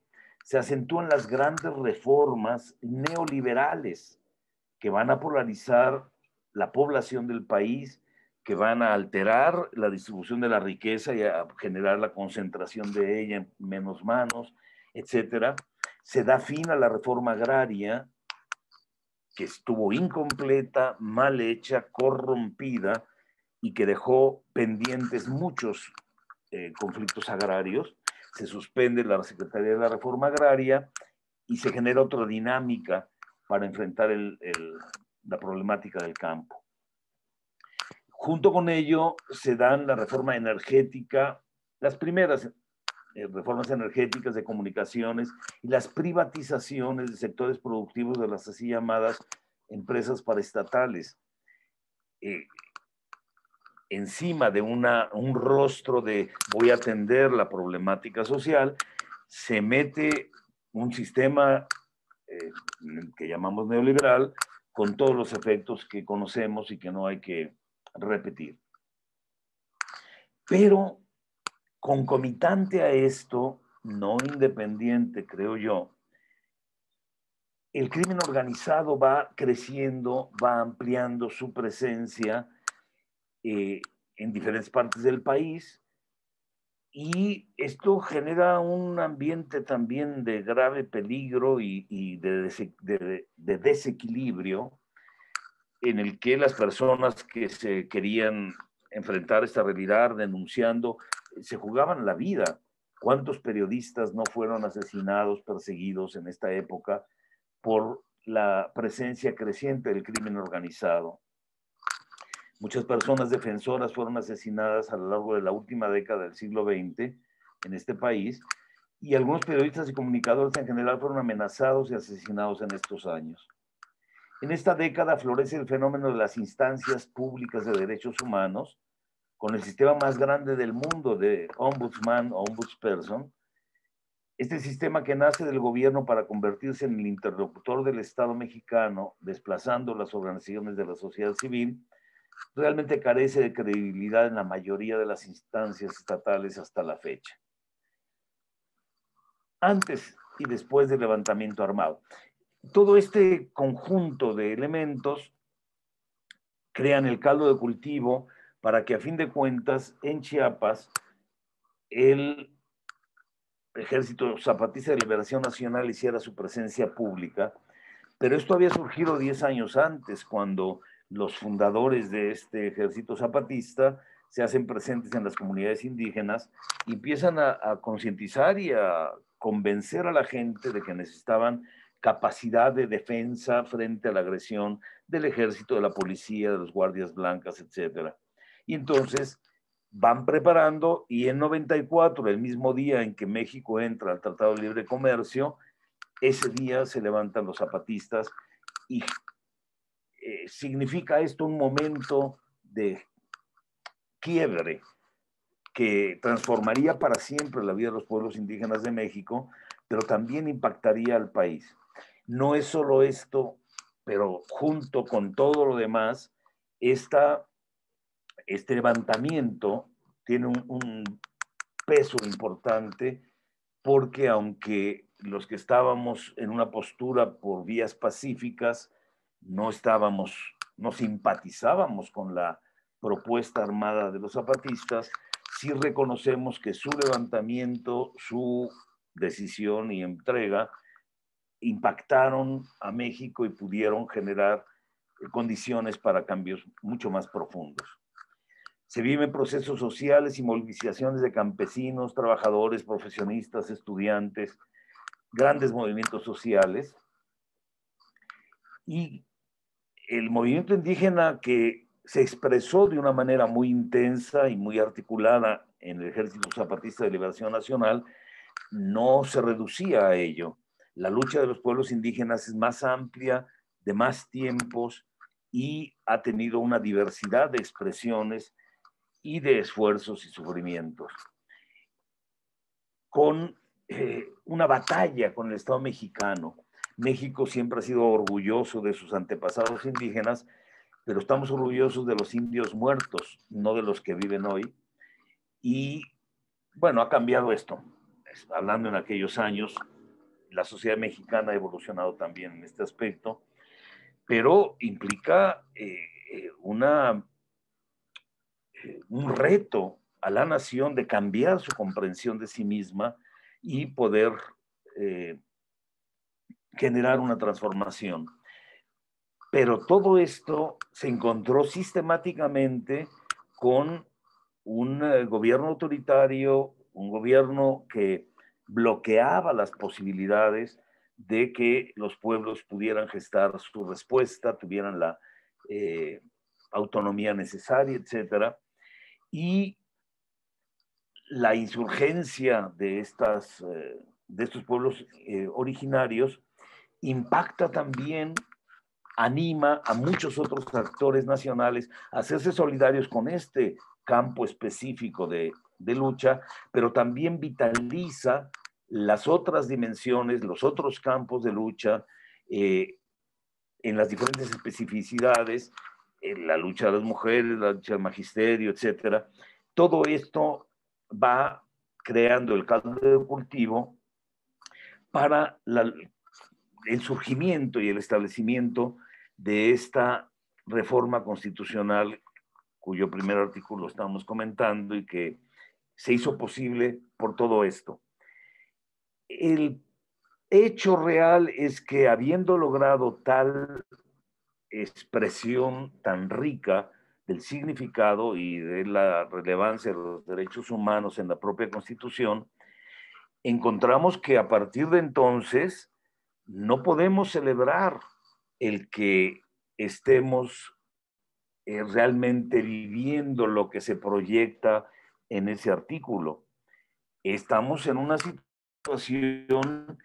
se acentúan las grandes reformas neoliberales que van a polarizar la población del país, que van a alterar la distribución de la riqueza y a generar la concentración de ella en menos manos, etc. Se da fin a la reforma agraria que estuvo incompleta, mal hecha, corrompida y que dejó pendientes muchos eh, conflictos agrarios. Se suspende la Secretaría de la Reforma Agraria y se genera otra dinámica para enfrentar la problemática del campo. Junto con ello se dan la reforma energética, las primeras eh, reformas energéticas, de comunicaciones y las privatizaciones de sectores productivos de las así llamadas empresas paraestatales. Eh, encima de una, un rostro de voy a atender la problemática social, se mete un sistema eh, que llamamos neoliberal con todos los efectos que conocemos y que no hay que repetir. Pero Concomitante a esto, no independiente, creo yo, el crimen organizado va creciendo, va ampliando su presencia eh, en diferentes partes del país y esto genera un ambiente también de grave peligro y, de, desequilibrio en el que las personas que se querían enfrentar esta realidad denunciando se jugaban la vida. ¿Cuántos periodistas no fueron asesinados, perseguidos en esta época por la presencia creciente del crimen organizado? Muchas personas defensoras fueron asesinadas a lo largo de la última década del siglo XX en este país y algunos periodistas y comunicadores en general fueron amenazados y asesinados en estos años. En esta década florece el fenómeno de las instancias públicas de derechos humanos, con el sistema más grande del mundo de ombudsman ombudsperson, este sistema que nace del gobierno para convertirse en el interlocutor del Estado mexicano, desplazando las organizaciones de la sociedad civil, realmente carece de credibilidad en la mayoría de las instancias estatales hasta la fecha. Antes y después del levantamiento armado. Todo este conjunto de elementos crean el caldo de cultivo para que a fin de cuentas en Chiapas el Ejército Zapatista de Liberación Nacional hiciera su presencia pública, pero esto había surgido 10 años antes, cuando los fundadores de este ejército zapatista se hacen presentes en las comunidades indígenas y empiezan a, a concientizar y a convencer a la gente de que necesitaban capacidad de defensa frente a la agresión del ejército, de la policía, de los guardias blancas, etcétera. Y entonces van preparando y en 94, el mismo día en que México entra al Tratado de Libre Comercio, ese día se levantan los zapatistas y eh, significa esto un momento de quiebre que transformaría para siempre la vida de los pueblos indígenas de México, pero también impactaría al país. No es solo esto, pero junto con todo lo demás, esta este levantamiento tiene un, peso importante porque aunque los que estábamos en una postura por vías pacíficas, no estábamos, no simpatizábamos con la propuesta armada de los zapatistas, sí reconocemos que su levantamiento, su decisión y entrega impactaron a México y pudieron generar condiciones para cambios mucho más profundos. Se viven procesos sociales y movilizaciones de campesinos, trabajadores, profesionistas, estudiantes, grandes movimientos sociales. Y el movimiento indígena que se expresó de una manera muy intensa y muy articulada en el Ejército Zapatista de Liberación Nacional no se reducía a ello. La lucha de los pueblos indígenas es más amplia, de más tiempos y ha tenido una diversidad de expresiones y de esfuerzos y sufrimientos. Con eh, una batalla con el Estado mexicano, México siempre ha sido orgulloso de sus antepasados indígenas, pero estamos orgullosos de los indios muertos, no de los que viven hoy. Y bueno, ha cambiado esto. Hablando en aquellos años, la sociedad mexicana ha evolucionado también en este aspecto, pero implica eh, eh, una, eh, un reto a la nación de cambiar su comprensión de sí misma y poder generar una transformación. Pero todo esto se encontró sistemáticamente con un gobierno autoritario, un gobierno que bloqueaba las posibilidades de que los pueblos pudieran gestar su respuesta, tuvieran la eh, autonomía necesaria, etc. Y la insurgencia de, estas, eh, de estos pueblos originarios impacta también, anima a muchos otros actores nacionales a hacerse solidarios con este campo específico de, lucha, pero también vitaliza las otras dimensiones, los otros campos de lucha eh, en las diferentes especificidades, en la lucha de las mujeres, la lucha del magisterio, etcétera. Todo esto va creando el caldo de cultivo para el surgimiento y el establecimiento de esta reforma constitucional cuyo primer artículo estamos comentando y que se hizo posible por todo esto. El hecho real es que habiendo logrado tal expresión tan rica del significado y de la relevancia de los derechos humanos en la propia Constitución, encontramos que a partir de entonces no podemos celebrar el que estemos eh, realmente viviendo lo que se proyecta en ese artículo. Estamos en una situación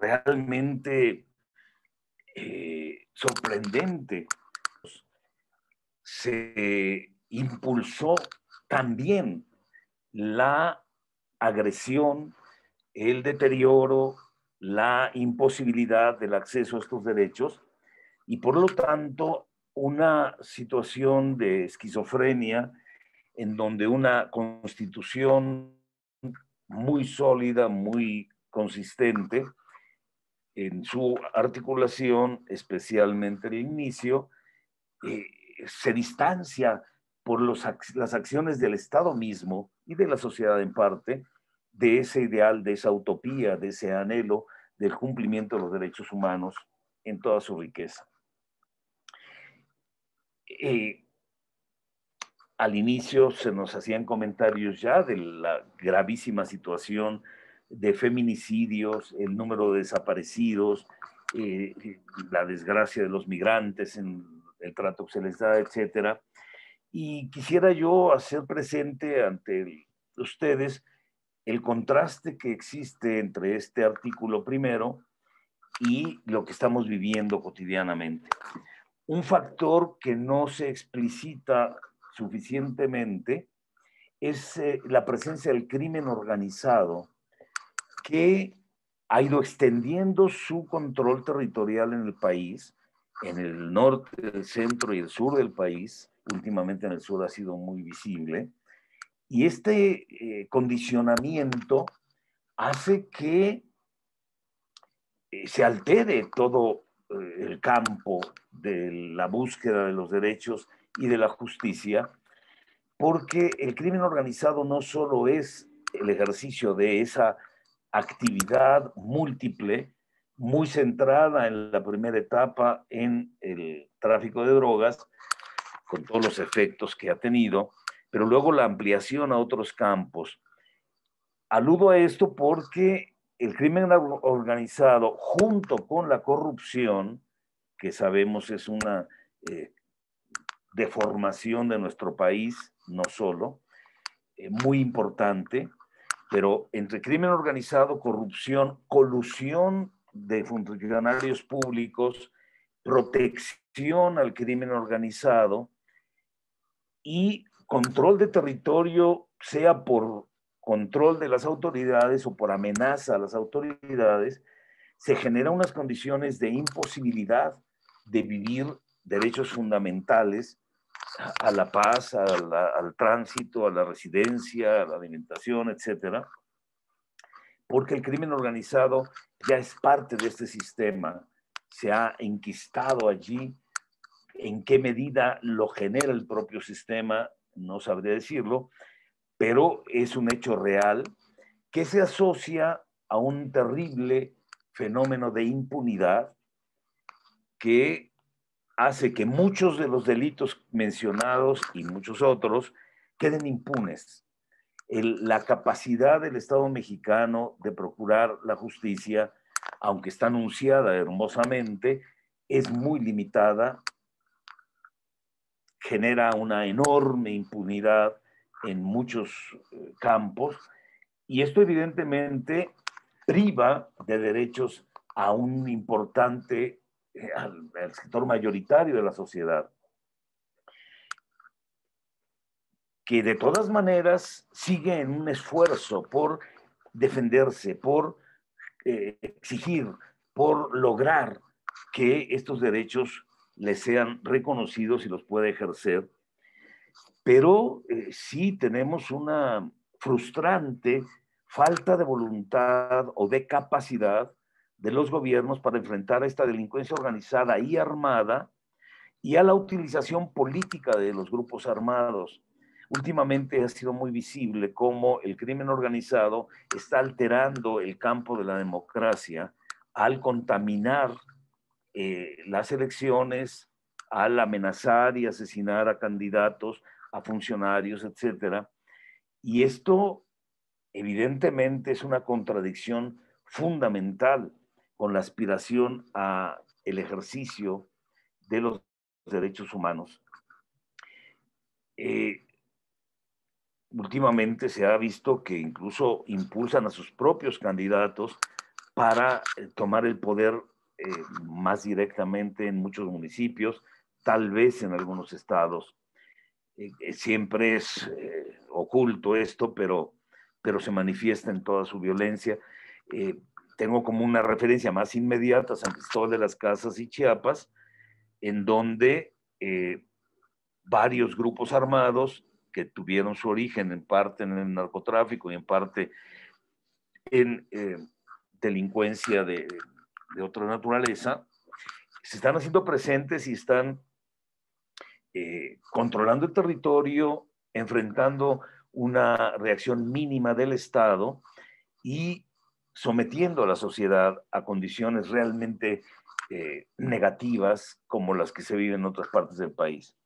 realmente eh, sorprendente. Se impulsó también la agresión, el deterioro, la imposibilidad del acceso a estos derechos y por lo tanto una situación de esquizofrenia en donde una constitución muy sólida, muy consistente en su articulación, especialmente el inicio, eh, se distancia por las acciones del Estado mismo y de la sociedad en parte de ese ideal, de esa utopía, de ese anhelo del cumplimiento de los derechos humanos en toda su riqueza. Eh, al inicio se nos hacían comentarios ya de la gravísima situación de feminicidios, el número de desaparecidos, eh, la desgracia de los migrantes en el trato que se les da, etc. Y quisiera yo hacer presente ante ustedes el contraste que existe entre este artículo primero y lo que estamos viviendo cotidianamente. Un factor que no se explicita suficientemente es eh, la presencia del crimen organizado que ha ido extendiendo su control territorial en el país, en el norte, el centro y el sur del país. Últimamente en el sur ha sido muy visible y este eh, condicionamiento hace que eh, se altere todo el campo de la búsqueda de los derechos y de la justicia, porque el crimen organizado no solo es el ejercicio de esa actividad múltiple, muy centrada en la primera etapa en el tráfico de drogas, con todos los efectos que ha tenido, pero luego la ampliación a otros campos. Aludo a esto porque el crimen organizado, junto con la corrupción, que sabemos es una eh, deformación de nuestro país, no solo, eh, muy importante, pero entre crimen organizado, corrupción, colusión de funcionarios públicos, protección al crimen organizado y control de territorio, sea por control de las autoridades o por amenaza a las autoridades, se generan unas condiciones de imposibilidad de vivir derechos fundamentales a la paz, al tránsito, a la residencia, a la alimentación, etcétera, porque el crimen organizado ya es parte de este sistema, se ha enquistado allí. En qué medida lo genera el propio sistema, no sabría decirlo, pero es un hecho real que se asocia a un terrible fenómeno de impunidad que hace que muchos de los delitos mencionados y muchos otros queden impunes. La capacidad del Estado mexicano de procurar la justicia, aunque está anunciada hermosamente, es muy limitada, genera una enorme impunidad en muchos eh, campos y esto evidentemente priva de derechos a un importante, eh, al sector mayoritario de la sociedad. que de todas maneras sigue en un esfuerzo por defenderse, por eh, exigir, por lograr que estos derechos le sean reconocidos y los pueda ejercer. Pero eh, sí tenemos una frustrante falta de voluntad o de capacidad de los gobiernos para enfrentar a esta delincuencia organizada y armada y a la utilización política de los grupos armados últimamente ha sido muy visible cómo el crimen organizado está alterando el campo de la democracia al contaminar eh, las elecciones, al amenazar y asesinar a candidatos, a funcionarios, etc. Y esto evidentemente es una contradicción fundamental con la aspiración a el ejercicio de los derechos humanos. Eh, últimamente se ha visto que incluso impulsan a sus propios candidatos para eh, tomar el poder eh, más directamente en muchos municipios, tal vez en algunos estados. Eh, siempre es oculto esto, pero, pero se manifiesta en toda su violencia. Tengo como una referencia más inmediata San Cristóbal de las Casas y Chiapas, en donde varios grupos armados que tuvieron su origen en parte en el narcotráfico y en parte en eh, delincuencia de, otra naturaleza, se están haciendo presentes y están eh, controlando el territorio, enfrentando una reacción mínima del Estado y sometiendo a la sociedad a condiciones realmente eh, negativas como las que se viven en otras partes del país.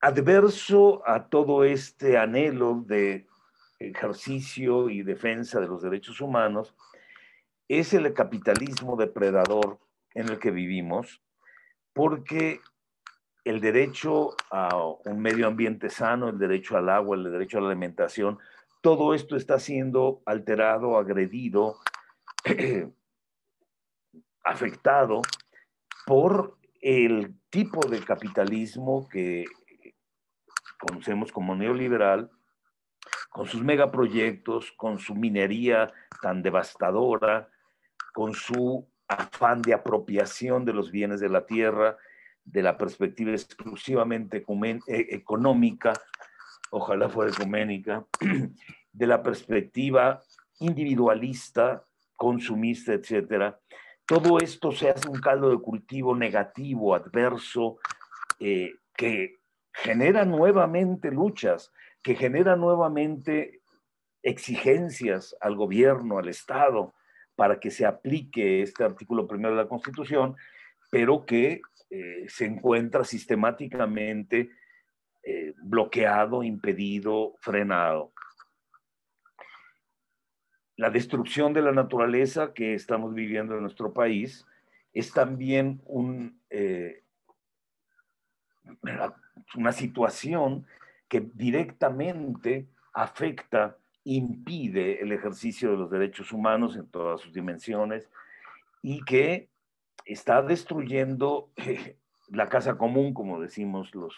Adverso a todo este anhelo de ejercicio y defensa de los derechos humanos es el capitalismo depredador en el que vivimos, porque el derecho a un medio ambiente sano, el derecho al agua, el derecho a la alimentación, todo esto está siendo alterado, agredido, afectado por el tipo de capitalismo que conocemos como neoliberal, con sus megaproyectos, con su minería tan devastadora, con su afán de apropiación de los bienes de la tierra, de la perspectiva exclusivamente e, económica, ojalá fuera ecuménica, de la perspectiva individualista, consumista, etcétera. Todo esto se hace un caldo de cultivo negativo, adverso eh, que genera nuevamente luchas, que genera nuevamente exigencias al gobierno, al Estado, para que se aplique este artículo primero de la Constitución, pero que eh, se encuentra sistemáticamente eh, bloqueado, impedido, frenado. La destrucción de la naturaleza que estamos viviendo en nuestro país es también un, eh, una situación que directamente afecta, impide el ejercicio de los derechos humanos en todas sus dimensiones y que está destruyendo la casa común, como decimos los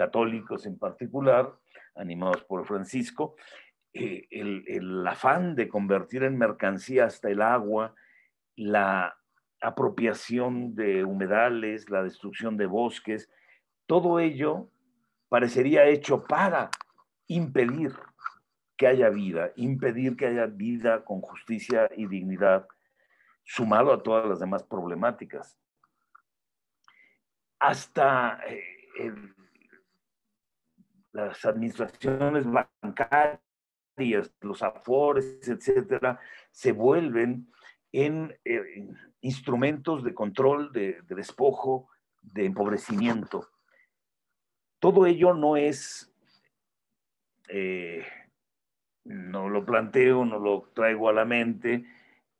católicos en particular, animados por Francisco, eh, el, afán de convertir en mercancía hasta el agua, la apropiación de humedales, la destrucción de bosques, todo ello parecería hecho para impedir que haya vida, impedir que haya vida con justicia y dignidad, sumado a todas las demás problemáticas. Hasta eh, el, las administraciones bancarias, los afores, etcétera, se vuelven en, eh, instrumentos de control, de, despojo, de empobrecimiento. Todo ello no es, eh, no lo planteo, no lo traigo a la mente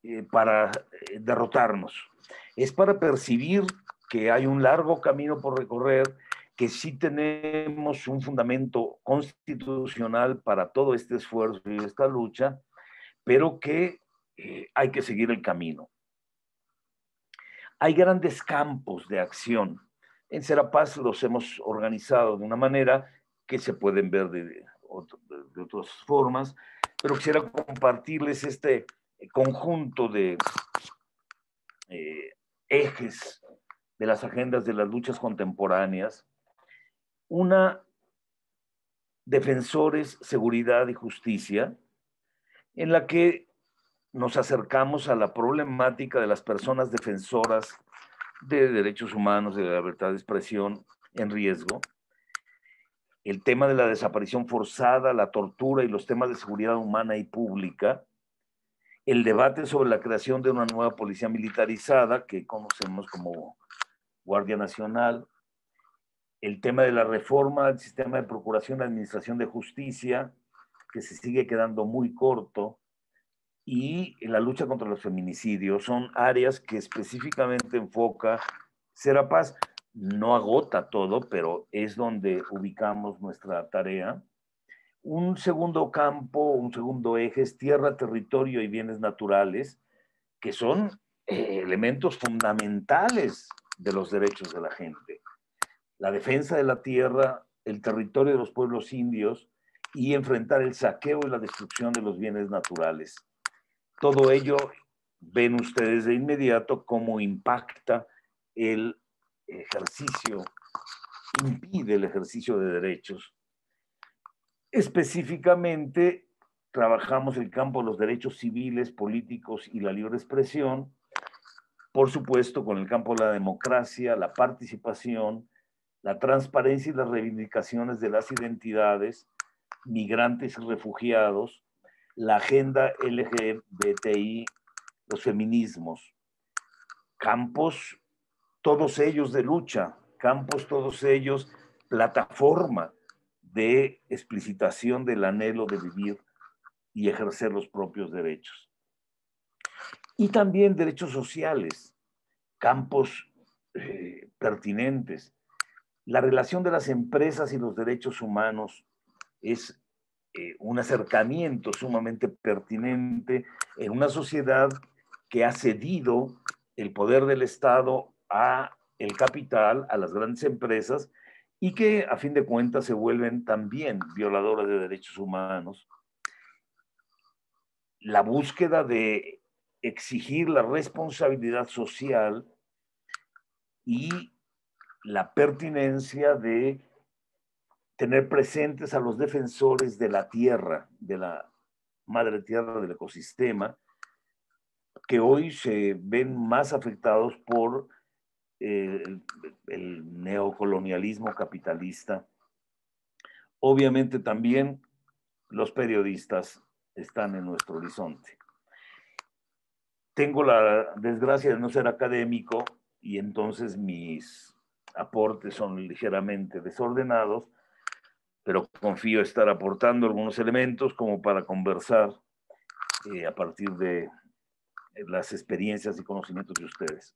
eh, para derrotarnos. Es para percibir que hay un largo camino por recorrer, que sí tenemos un fundamento constitucional para todo este esfuerzo y esta lucha, pero que eh, hay que seguir el camino. Hay grandes campos de acción. En Serapaz los hemos organizado de una manera que se pueden ver de, otras formas, pero quisiera compartirles este conjunto de eh, ejes de las agendas de las luchas contemporáneas una defensores, seguridad y justicia, en la que nos acercamos a la problemática de las personas defensoras de derechos humanos, de la libertad de expresión en riesgo, el tema de la desaparición forzada, la tortura y los temas de seguridad humana y pública, el debate sobre la creación de una nueva policía militarizada que conocemos como Guardia Nacional, el tema de la reforma del sistema de procuración y administración de justicia, que se sigue quedando muy corto, y la lucha contra los feminicidios son áreas que específicamente enfoca Serapaz. No agota todo, pero es donde ubicamos nuestra tarea. Un segundo campo, un segundo eje es tierra, territorio y bienes naturales, que son eh, elementos fundamentales de los derechos de la gente la defensa de la tierra, el territorio de los pueblos indios y enfrentar el saqueo y la destrucción de los bienes naturales. Todo ello ven ustedes de inmediato cómo impacta el ejercicio, impide el ejercicio de derechos. Específicamente, trabajamos el campo de los derechos civiles, políticos y la libre expresión, por supuesto con el campo de la democracia, la participación, la transparencia y las reivindicaciones de las identidades, migrantes y refugiados, la agenda LGBTI, los feminismos, campos, todos ellos de lucha, campos, todos ellos plataforma de explicitación del anhelo de vivir y ejercer los propios derechos. Y también derechos sociales, campos eh, pertinentes, la relación de las empresas y los derechos humanos es eh, un acercamiento sumamente pertinente en una sociedad que ha cedido el poder del Estado a el capital, a las grandes empresas, y que a fin de cuentas se vuelven también violadoras de derechos humanos. La búsqueda de exigir la responsabilidad social y la pertinencia de tener presentes a los defensores de la tierra, de la madre tierra del ecosistema, que hoy se ven más afectados por eh, el, neocolonialismo colonialismo capitalista. Obviamente también los periodistas están en nuestro horizonte. Tengo la desgracia de no ser académico y entonces mis aportes son ligeramente desordenados, pero confío estar aportando algunos elementos como para conversar eh, a partir de las experiencias y conocimientos de ustedes.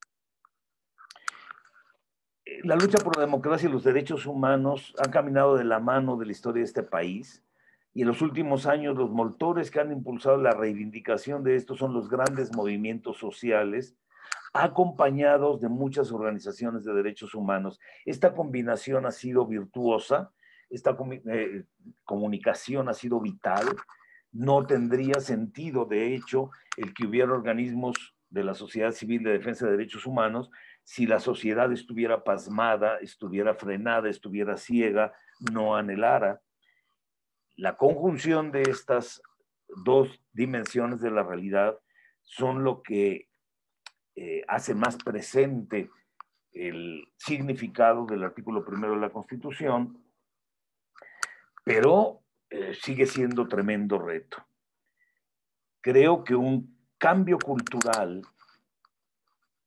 Eh, la lucha por la democracia y los derechos humanos han caminado de la mano de la historia de este país y en los últimos años los motores que han impulsado la reivindicación de esto son los grandes movimientos sociales acompañados de muchas organizaciones de derechos humanos. Esta combinación ha sido virtuosa, esta eh, comunicación ha sido vital, no tendría sentido, de hecho, el que hubiera organismos de la sociedad civil de defensa de derechos humanos si la sociedad estuviera pasmada, estuviera frenada, estuviera ciega, no anhelara. La conjunción de estas dos dimensiones de la realidad son lo que eh, hace más presente el significado del artículo primero de la Constitución, pero eh, sigue siendo tremendo reto. Creo que un cambio cultural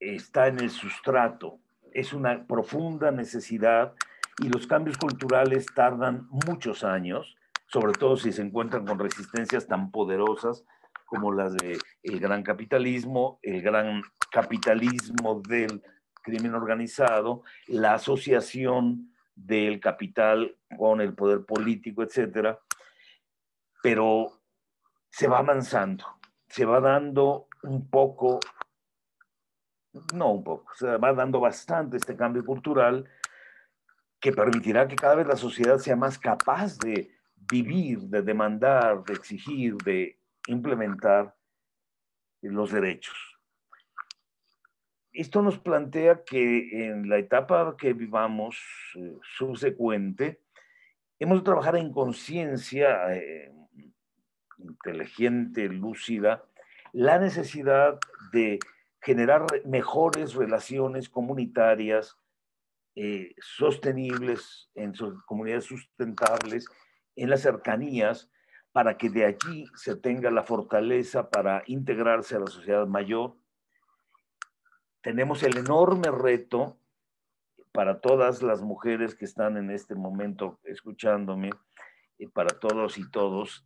está en el sustrato, es una profunda necesidad y los cambios culturales tardan muchos años, sobre todo si se encuentran con resistencias tan poderosas como las del el gran capitalismo, el gran capitalismo del crimen organizado, la asociación del capital con el poder político, etcétera, pero se va avanzando, se va dando un poco no un poco, se va dando bastante este cambio cultural que permitirá que cada vez la sociedad sea más capaz de vivir, de demandar, de exigir, de implementar los derechos. Esto nos plantea que en la etapa que vivamos eh, subsecuente, hemos de trabajar en conciencia eh, inteligente, lúcida, la necesidad de generar mejores relaciones comunitarias eh, sostenibles, en sus comunidades sustentables, en las cercanías, para que de allí se tenga la fortaleza para integrarse a la sociedad mayor. Tenemos el enorme reto para todas las mujeres que están en este momento escuchándome, y para todos y todos,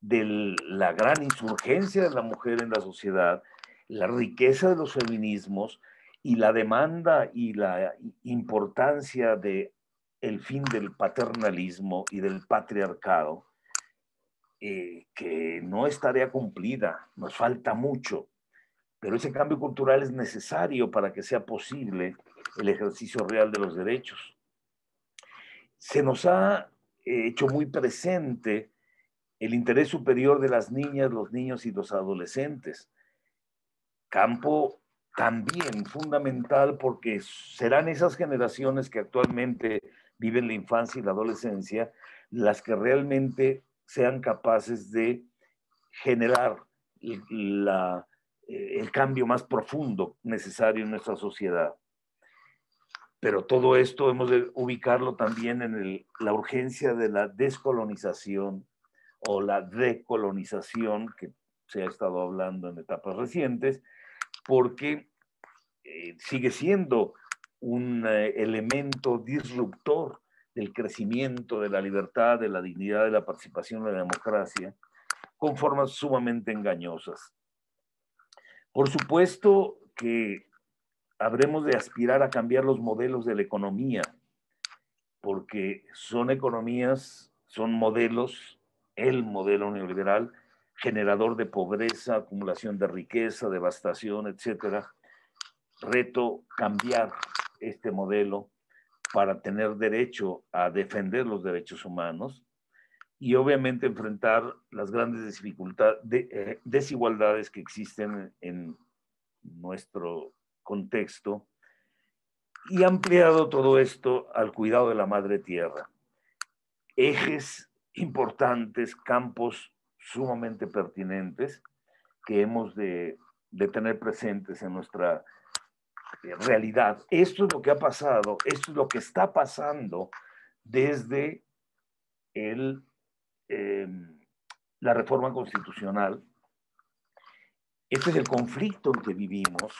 de la gran insurgencia de la mujer en la sociedad, la riqueza de los feminismos y la demanda y la importancia de fin del paternalismo y del patriarcado, eh, que no es tarea cumplida, nos falta mucho, pero ese cambio cultural es necesario para que sea posible el ejercicio real de los derechos. Se nos ha hecho muy presente el interés superior de las niñas, los niños y los adolescentes campo también fundamental porque serán esas generaciones que actualmente viven la infancia y la adolescencia las que realmente sean capaces de generar eh, el cambio más profundo necesario en nuestra sociedad. Pero todo esto hemos de ubicarlo también en la urgencia de la descolonización o la decolonización que se ha estado hablando en etapas recientes, porque eh, sigue siendo un eh, elemento disruptor del crecimiento, de la libertad, de la dignidad, de la participación de la democracia, con formas sumamente engañosas. Por supuesto que habremos de aspirar a cambiar los modelos de la economía, porque son economías, son modelos, el modelo neoliberal, generador de pobreza, acumulación de riqueza, devastación, etcétera. Reto cambiar este modelo para tener derecho a defender los derechos humanos y obviamente enfrentar las grandes eh, desigualdades que existen en nuestro contexto y ampliado todo esto al cuidado de la madre tierra. Ejes importantes, campos sumamente pertinentes que hemos de, tener presentes en nuestra realidad. Esto es lo que ha pasado, esto es lo que está pasando desde el, em, la reforma constitucional. Este es el conflicto en que vivimos,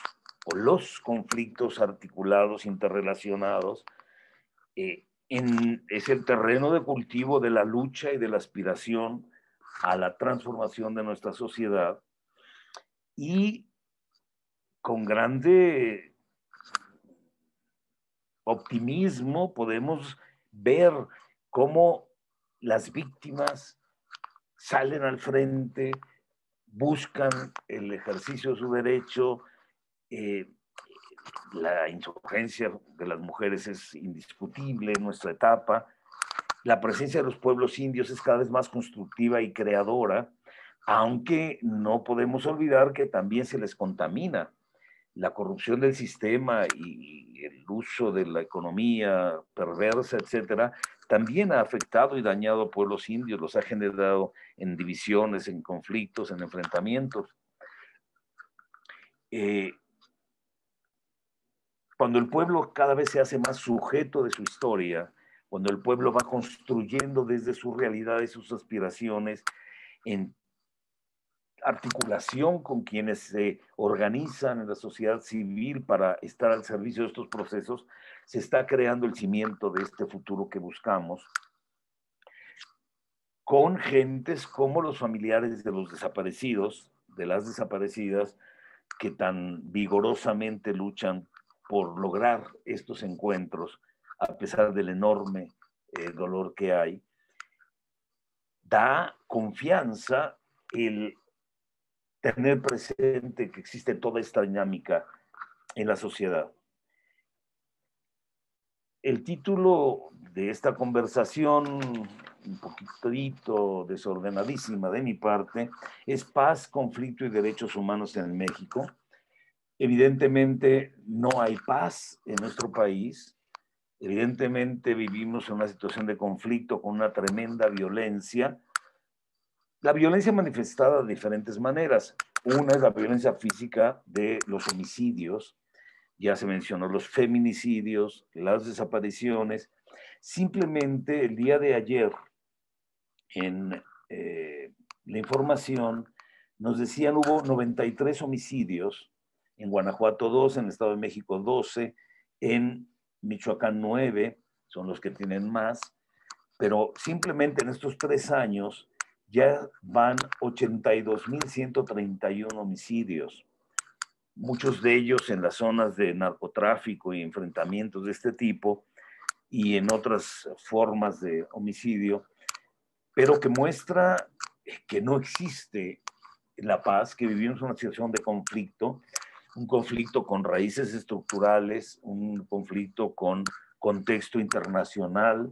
o los conflictos articulados, interrelacionados, eh, es el terreno de cultivo de la lucha y de la aspiración a la transformación de nuestra sociedad y con grande optimismo podemos ver cómo las víctimas salen al frente, buscan el ejercicio de su derecho, eh, la insurgencia de las mujeres es indiscutible en nuestra etapa, la presencia de los pueblos indios es cada vez más constructiva y creadora, aunque no podemos olvidar que también se les contamina la corrupción del sistema y el uso de la economía perversa, etcétera, también ha afectado y dañado a pueblos indios, los ha generado en divisiones, en conflictos, en enfrentamientos. Eh, cuando el pueblo cada vez se hace más sujeto de su historia, cuando el pueblo va construyendo desde su realidad y sus aspiraciones en articulación con quienes se organizan en la sociedad civil para estar al servicio de estos procesos, se está creando el cimiento de este futuro que buscamos con gentes como los familiares de los desaparecidos, de las desaparecidas, que tan vigorosamente luchan por lograr estos encuentros, a pesar del enorme eh, dolor que hay, da confianza el tener presente que existe toda esta dinámica en la sociedad. El título de esta conversación, un poquito desordenadísima de mi parte, es Paz, Conflicto y Derechos Humanos en México. Evidentemente no hay paz en nuestro país. Evidentemente vivimos en una situación de conflicto con una tremenda violencia la violencia manifestada de diferentes maneras. Una es la violencia física de los homicidios, ya se mencionó los feminicidios, las desapariciones. Simplemente el día de ayer, en eh, la información, nos decían hubo 93 homicidios, en Guanajuato 12, en el Estado de México 12, en Michoacán 9, son los que tienen más, pero simplemente en estos tres años ya van 82.131 homicidios, muchos de ellos en las zonas de narcotráfico y enfrentamientos de este tipo y en otras formas de homicidio, pero que muestra que no existe la paz, que vivimos una situación de conflicto, un conflicto con raíces estructurales, un conflicto con contexto internacional,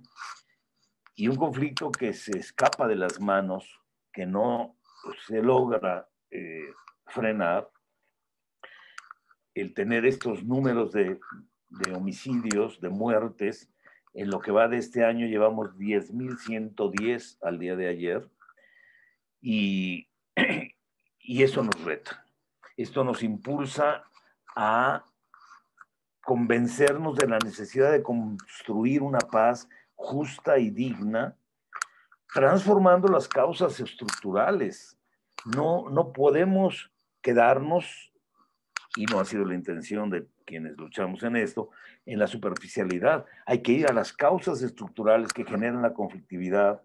y un conflicto que se escapa de las manos, que no se logra eh, frenar, el tener estos números de, homicidios, de muertes, en lo que va de este año llevamos 10.110 al día de ayer, y, y eso nos reta. Esto nos impulsa a convencernos de la necesidad de construir una paz justa y digna, transformando las causas estructurales. No, no podemos quedarnos, y no ha sido la intención de quienes luchamos en esto, en la superficialidad. Hay que ir a las causas estructurales que generan la conflictividad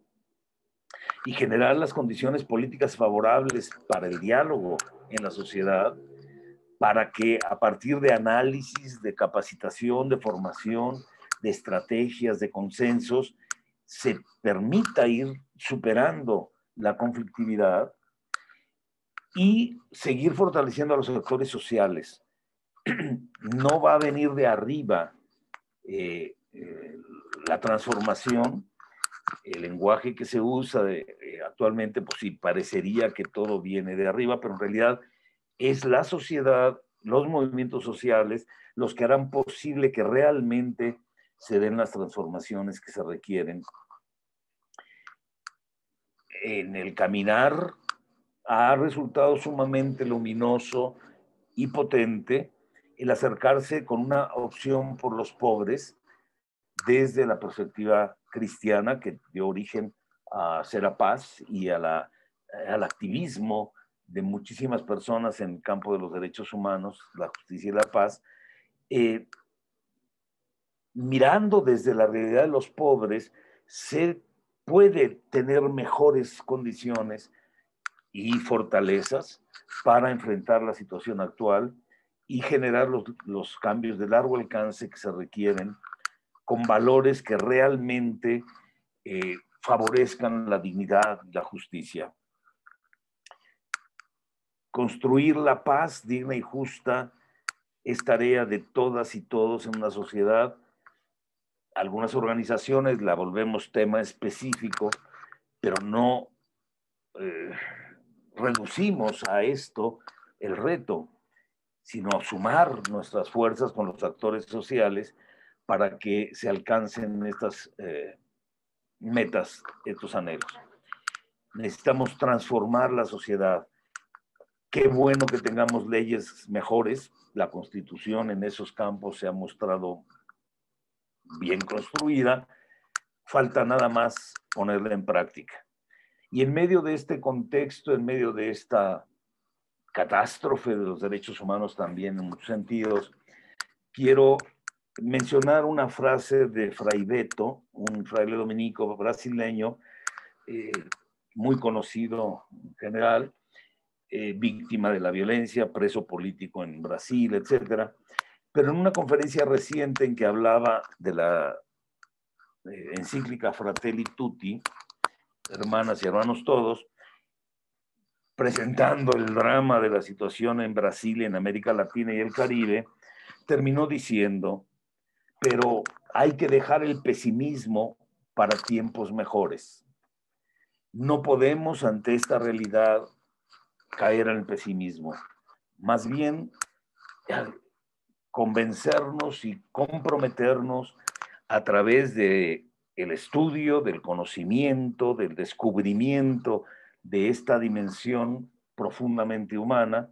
y generar las condiciones políticas favorables para el diálogo en la sociedad, para que a partir de análisis, de capacitación, de formación, de estrategias, de consensos, se permita ir superando la conflictividad y seguir fortaleciendo a los actores sociales. No va a venir de arriba eh, eh, la transformación, el lenguaje que se usa eh, actualmente, pues sí, parecería que todo viene de arriba, pero en realidad es la sociedad, los movimientos sociales, los que harán posible que realmente se den las transformaciones que se requieren. En el caminar ha resultado sumamente luminoso y potente el acercarse con una opción por los pobres desde la perspectiva cristiana que dio origen a Paz y a la, al activismo de muchísimas personas en el campo de los derechos humanos, la justicia y la paz, eh, mirando desde la realidad de los pobres, se puede tener mejores condiciones y fortalezas para enfrentar la situación actual y generar los, los cambios de largo alcance que se requieren con valores que realmente eh, favorezcan la dignidad y la justicia. Construir la paz digna y justa es tarea de todas y todos en una sociedad. Algunas organizaciones la volvemos tema específico, pero no eh, reducimos a esto el reto, sino sumar nuestras fuerzas con los actores sociales para que se alcancen estas eh, metas, estos anhelos. Necesitamos transformar la sociedad. Qué bueno que tengamos leyes mejores. La constitución en esos campos se ha mostrado bien construida. Falta nada más ponerla en práctica. Y en medio de este contexto, en medio de esta catástrofe de los derechos humanos también en muchos sentidos, quiero mencionar una frase de Fray Beto, un fraile dominico brasileño, eh, muy conocido en general, eh, víctima de la violencia, preso político en Brasil, etc. Pero en una conferencia reciente en que hablaba de la eh, encíclica Fratelli Tutti, hermanas y hermanos todos, presentando el drama de la situación en Brasil, en América Latina y el Caribe, terminó diciendo, pero hay que dejar el pesimismo para tiempos mejores. No podemos ante esta realidad caer en el pesimismo. Más bien, convencernos y comprometernos a través de el estudio, del conocimiento, del descubrimiento de esta dimensión profundamente humana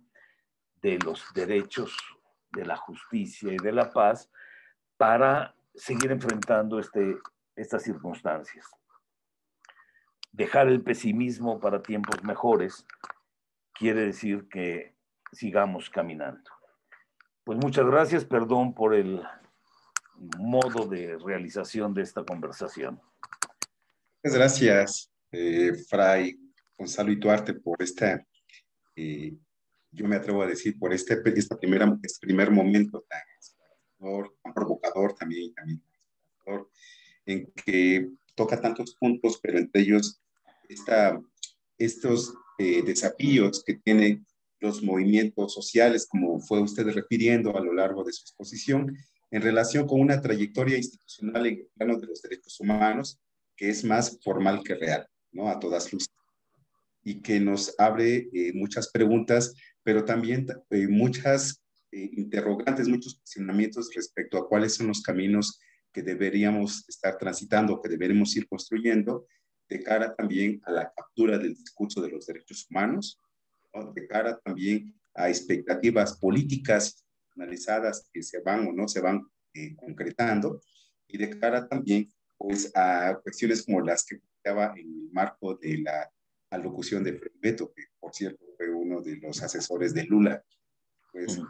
de los derechos, de la justicia y de la paz, para seguir enfrentando este, estas circunstancias. Dejar el pesimismo para tiempos mejores quiere decir que sigamos caminando. Pues muchas gracias, perdón por el modo de realización de esta conversación. Muchas gracias, eh, Fray Gonzalo Ituarte, por esta, eh, yo me atrevo a decir, por este, esta primera, este primer momento tan tan provocador también, también en que toca tantos puntos, pero entre ellos está, estos eh, desafíos que tienen los movimientos sociales, como fue usted refiriendo a lo largo de su exposición, en relación con una trayectoria institucional en el plano de los derechos humanos que es más formal que real, ¿no? A todas luces. Y que nos abre eh, muchas preguntas, pero también eh, muchas eh, interrogantes, muchos cuestionamientos respecto a cuáles son los caminos que deberíamos estar transitando, que deberemos ir construyendo de cara también a la captura del discurso de los derechos humanos, de cara también a expectativas políticas analizadas que se van o no se van eh, concretando, y de cara también pues, a cuestiones como las que estaba en el marco de la alocución de Beto, que por cierto fue uno de los asesores de Lula. Pues,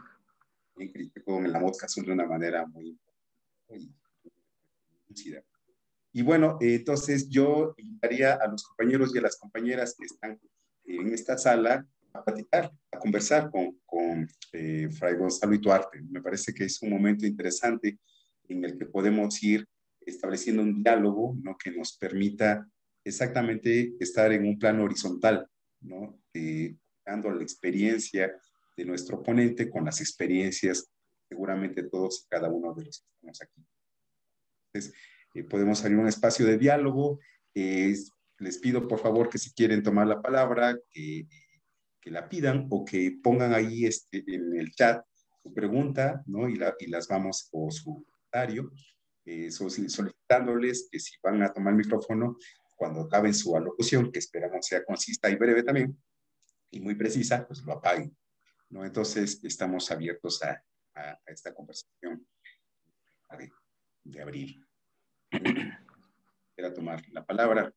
criticó en la mosca azul de una manera muy, muy, Y bueno, entonces yo invitaría a los compañeros y a las compañeras que están en esta sala a platicar, a conversar con, con eh, Fray Gonzalo Ituarte. Me parece que es un momento interesante en el que podemos ir estableciendo un diálogo ¿no? que nos permita exactamente estar en un plano horizontal, ¿no? Eh, dando la experiencia de nuestro ponente con las experiencias seguramente todos y cada uno de los que estamos aquí. Entonces, eh, podemos abrir un espacio de diálogo. Eh, les pido por favor que si quieren tomar la palabra, que, que la pidan o que pongan ahí este, en el chat su pregunta, ¿no? Y, la, y las vamos, o su comentario, eh, solicitándoles que si van a tomar el micrófono, cuando acaben su alocución, que esperamos sea concisa y breve también, y muy precisa, pues lo apaguen. ¿no? Entonces, estamos abiertos a, a, esta conversación de, de abril. Quiero tomar la palabra.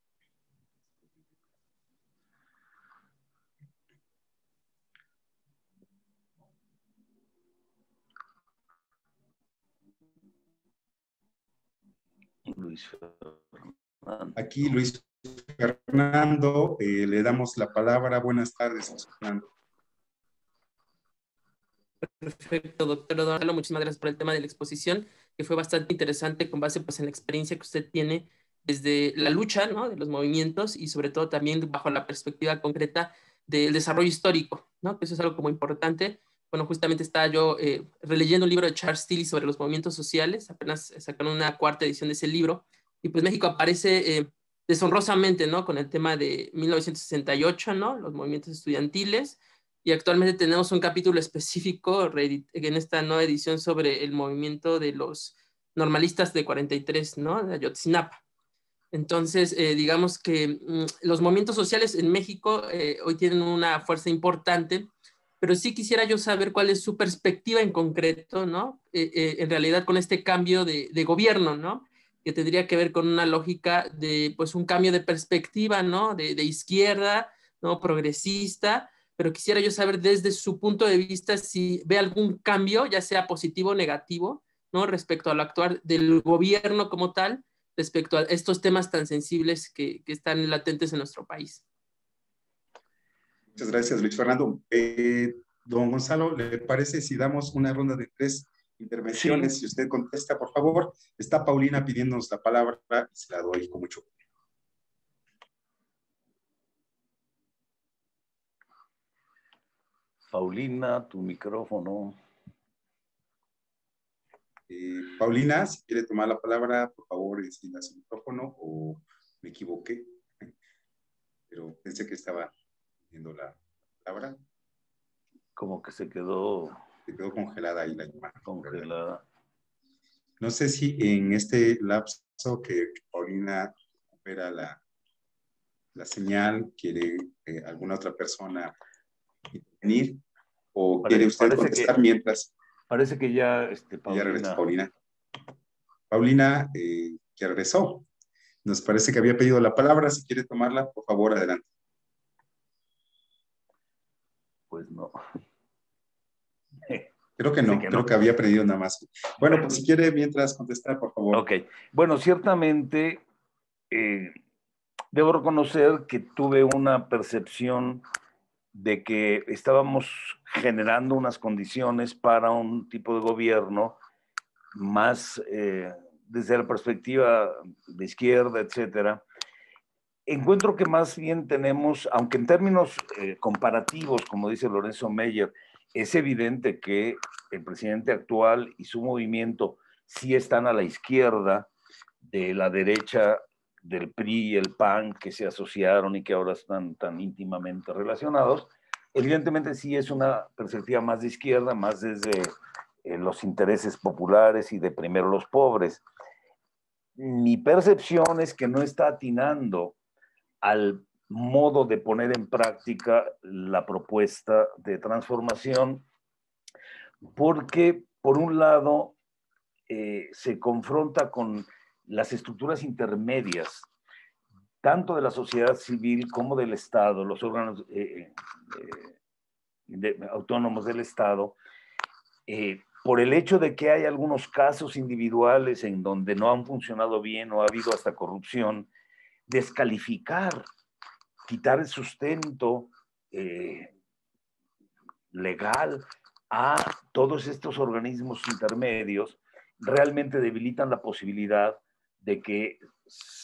Luis Fernando. Aquí Luis Fernando, eh, le damos la palabra. Buenas tardes, Luis Fernando. Perfecto, doctor Eduardo, muchísimas gracias por el tema de la exposición, que fue bastante interesante con base pues, en la experiencia que usted tiene desde la lucha ¿no? de los movimientos y sobre todo también bajo la perspectiva concreta del desarrollo histórico, ¿no? que eso es algo como importante. Bueno, justamente estaba yo eh, releyendo un libro de Charles Tilly sobre los movimientos sociales, apenas sacaron una cuarta edición de ese libro, y pues México aparece eh, deshonrosamente, ¿no? Con el tema de 1968, ¿no? Los movimientos estudiantiles, y actualmente tenemos un capítulo específico en esta nueva edición sobre el movimiento de los normalistas de 43, ¿no? De Ayotzinapa. Entonces, eh, digamos que mm, los movimientos sociales en México eh, hoy tienen una fuerza importante, pero sí quisiera yo saber cuál es su perspectiva en concreto, ¿no? Eh, en realidad con este cambio de, gobierno, ¿no? Que tendría que ver con una lógica de, pues, un cambio de perspectiva, ¿no? De, izquierda, ¿no? Progresista, pero quisiera yo saber desde su punto de vista si ve algún cambio, ya sea positivo o negativo, ¿no? Respecto al actuar del gobierno como tal, respecto a estos temas tan sensibles que están latentes en nuestro país. Muchas gracias, Luis Fernando. Eh, don Gonzalo, ¿le parece si damos una ronda de tres intervenciones? Si usted contesta, por favor. Está Paulina pidiéndonos la palabra y se la doy con mucho gusto. Paulina, tu micrófono. Eh, Paulina, si quiere tomar la palabra, por favor, encienda su micrófono o me equivoqué. Pero pensé que estaba la palabra. Como que se quedó. Se quedó congelada ahí la llamada. Congelada. No sé si en este lapso que Paulina recupera la, la señal, quiere eh, alguna otra persona intervenir o quiere usted contestar mientras. Parece que ya, este, Paulina. Ya regresó Paulina. Paulina, eh, ya regresó. Nos parece que había pedido la palabra. Si quiere tomarla, por favor, adelante. Pues no. Creo que no, creo que había aprendido nada más. Bueno, pues si quiere mientras contestar, por favor. Ok, bueno, ciertamente eh, debo reconocer que tuve una percepción de que estábamos generando unas condiciones para un tipo de gobierno más eh, desde la perspectiva de izquierda, etcétera. Encuentro que más bien tenemos, aunque en términos eh, comparativos, como dice Lorenzo Meyer, es evidente que el presidente actual y su movimiento sí están a la izquierda de la derecha del PRI y el PAN que se asociaron y que ahora están tan íntimamente relacionados. Evidentemente sí es una perspectiva más de izquierda, más desde eh, los intereses populares y de primero los pobres. Mi percepción es que no está atinando al modo de poner en práctica la propuesta de transformación, porque por un lado eh, se confronta con las estructuras intermedias, tanto de la sociedad civil como del Estado, los órganos eh, eh, autónomos del Estado, por el hecho de que hay algunos casos individuales en donde no han funcionado bien o ha habido hasta corrupción, descalificar, quitar el sustento legal a todos estos organismos intermedios, realmente debilitan la posibilidad de que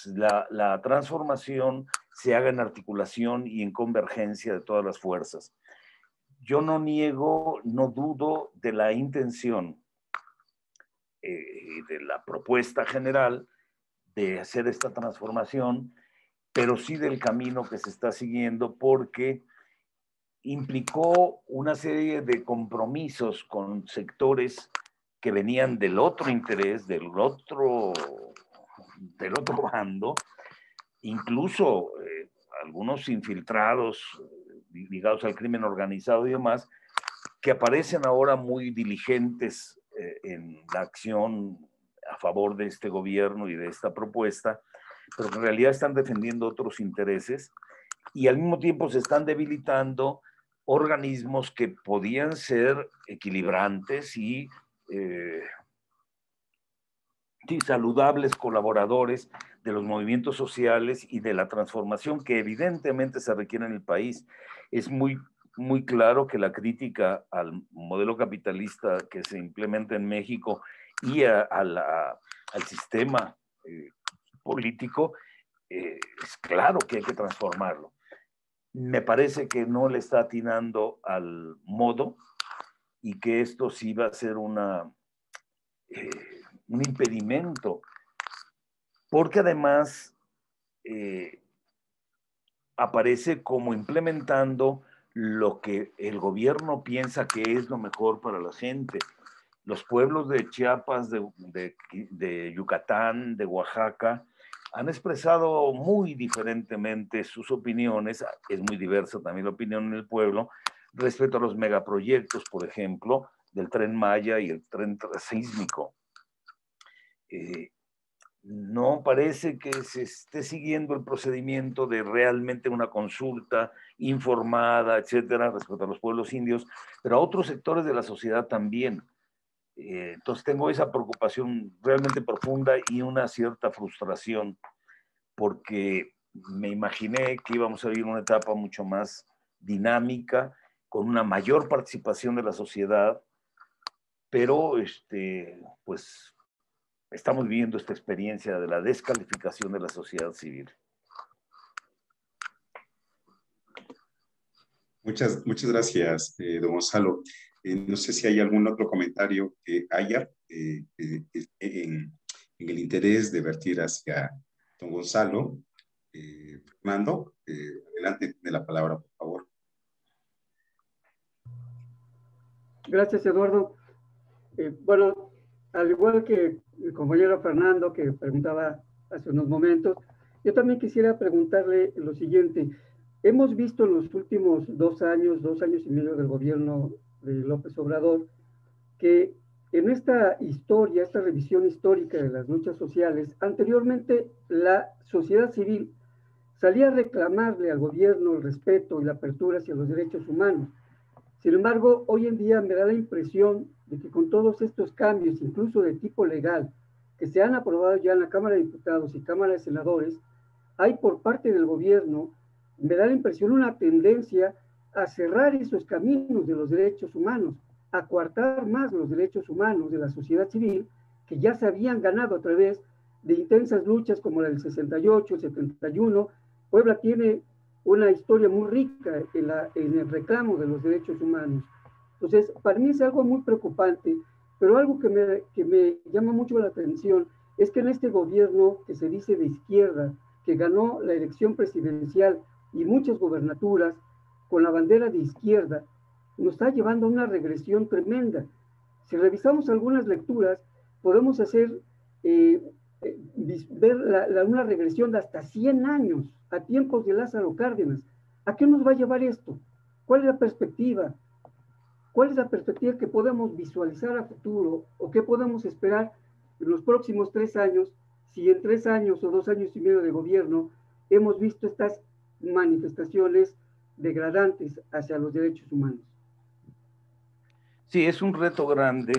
la, transformación se haga en articulación y en convergencia de todas las fuerzas. Yo no niego, no dudo de la intención eh, de la propuesta general de hacer esta transformación, pero sí del camino que se está siguiendo porque implicó una serie de compromisos con sectores que venían del otro interés, del otro del otro bando, incluso eh, algunos infiltrados eh, ligados al crimen organizado y demás, que aparecen ahora muy diligentes eh, en la acción a favor de este gobierno y de esta propuesta, pero que en realidad están defendiendo otros intereses y al mismo tiempo se están debilitando organismos que podían ser equilibrantes y, eh, y saludables colaboradores de los movimientos sociales y de la transformación que evidentemente se requiere en el país. Es muy muy claro que la crítica al modelo capitalista que se implementa en México y al sistema eh, político, eh, es claro que hay que transformarlo. Me parece que no le está atinando al modo y que esto sí va a ser una, eh, un impedimento, porque además aparece como implementando lo que el gobierno piensa que es lo mejor para la gente. Los pueblos de Chiapas, de, Yucatán, de Oaxaca, han expresado muy diferentemente sus opiniones, es muy diversa también la opinión en el pueblo, respecto a los megaproyectos, por ejemplo, del tren Maya y el tren sísmico. Eh, no parece que se esté siguiendo el procedimiento de realmente una consulta informada, etcétera, respecto a los pueblos indios, pero a otros sectores de la sociedad también. Eh, entonces tengo esa preocupación realmente profunda y una cierta frustración, porque me imaginé que íbamos a vivir una etapa mucho más dinámica, con una mayor participación de la sociedad, pero este, pues estamos viviendo esta experiencia de la descalificación de la sociedad civil. Muchas, muchas gracias, eh, don Gonzalo. Eh, no sé si hay algún otro comentario que haya eh, en, el interés de vertir hacia don Gonzalo. Fernando, adelante de la palabra, por favor. Gracias, Eduardo. bueno, al igual que el compañero Fernando que preguntaba hace unos momentos, yo también quisiera preguntarle lo siguiente. Hemos visto en los últimos dos años, dos años y medio del gobierno de López Obrador, que en esta historia, esta revisión histórica de las luchas sociales, anteriormente la sociedad civil salía a reclamarle al gobierno el respeto y la apertura hacia los derechos humanos. Sin embargo, hoy en día me da la impresión de que con todos estos cambios, incluso de tipo legal, que se han aprobado ya en la Cámara de Diputados y Cámara de Senadores, hay por parte del gobierno, me da la impresión, una tendencia a cerrar esos caminos de los derechos humanos, a coartar más los derechos humanos de la sociedad civil, que ya se habían ganado a través de intensas luchas como la del 68, el 71. Puebla tiene una historia muy rica en, en el reclamo de los derechos humanos. Entonces, para mí es algo muy preocupante, pero algo que me, que me llama mucho la atención es que en este gobierno que se dice de izquierda, que ganó la elección presidencial y muchas gobernaturas con la bandera de izquierda, nos está llevando a una regresión tremenda. Si revisamos algunas lecturas, podemos hacer, eh, eh, ver una regresión de hasta 100 años a tiempos de Lázaro Cárdenas. ¿A qué nos va a llevar esto? ¿Cuál es la perspectiva? ¿Cuál es la perspectiva que podemos visualizar a futuro o qué podemos esperar en los próximos tres años si en tres años o dos años y medio de gobierno hemos visto estas manifestaciones degradantes hacia los derechos humanos? Sí, es un reto grande.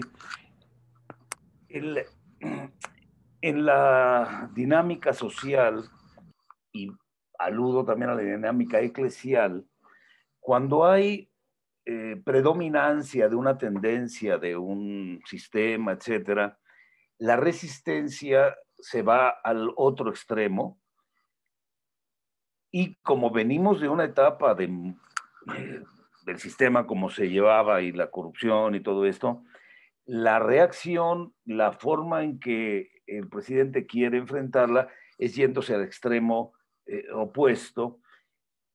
en la dinámica social, y aludo también a la dinámica eclesial, cuando hay eh, predominancia de una tendencia, de un sistema, etcétera, la resistencia se va al otro extremo y como venimos de una etapa de, eh, del sistema como se llevaba y la corrupción y todo esto, la reacción, la forma en que el presidente quiere enfrentarla es yéndose al extremo eh, opuesto,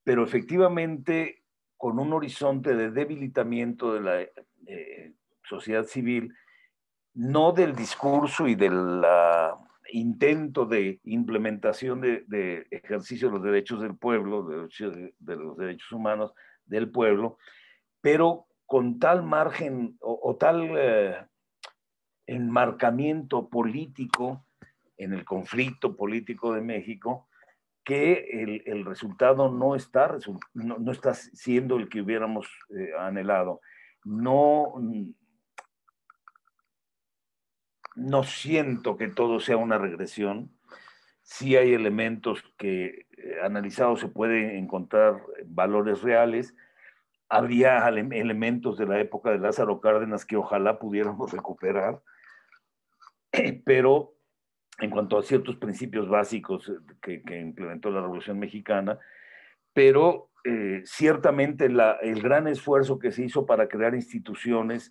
pero efectivamente con un horizonte de debilitamiento de la eh, sociedad civil, no del discurso y del intento de implementación de, ejercicio de los derechos del pueblo, de, los derechos humanos del pueblo, pero con tal margen o, tal eh, enmarcamiento político en el conflicto político de México que el, resultado no está, no, está siendo el que hubiéramos eh, anhelado. No, no siento que todo sea una regresión. Sí hay elementos que eh, analizados se pueden encontrar valores reales. Habría elementos de la época de Lázaro Cárdenas que ojalá pudiéramos recuperar, pero en cuanto a ciertos principios básicos que, implementó la Revolución Mexicana, pero eh, ciertamente el gran esfuerzo que se hizo para crear instituciones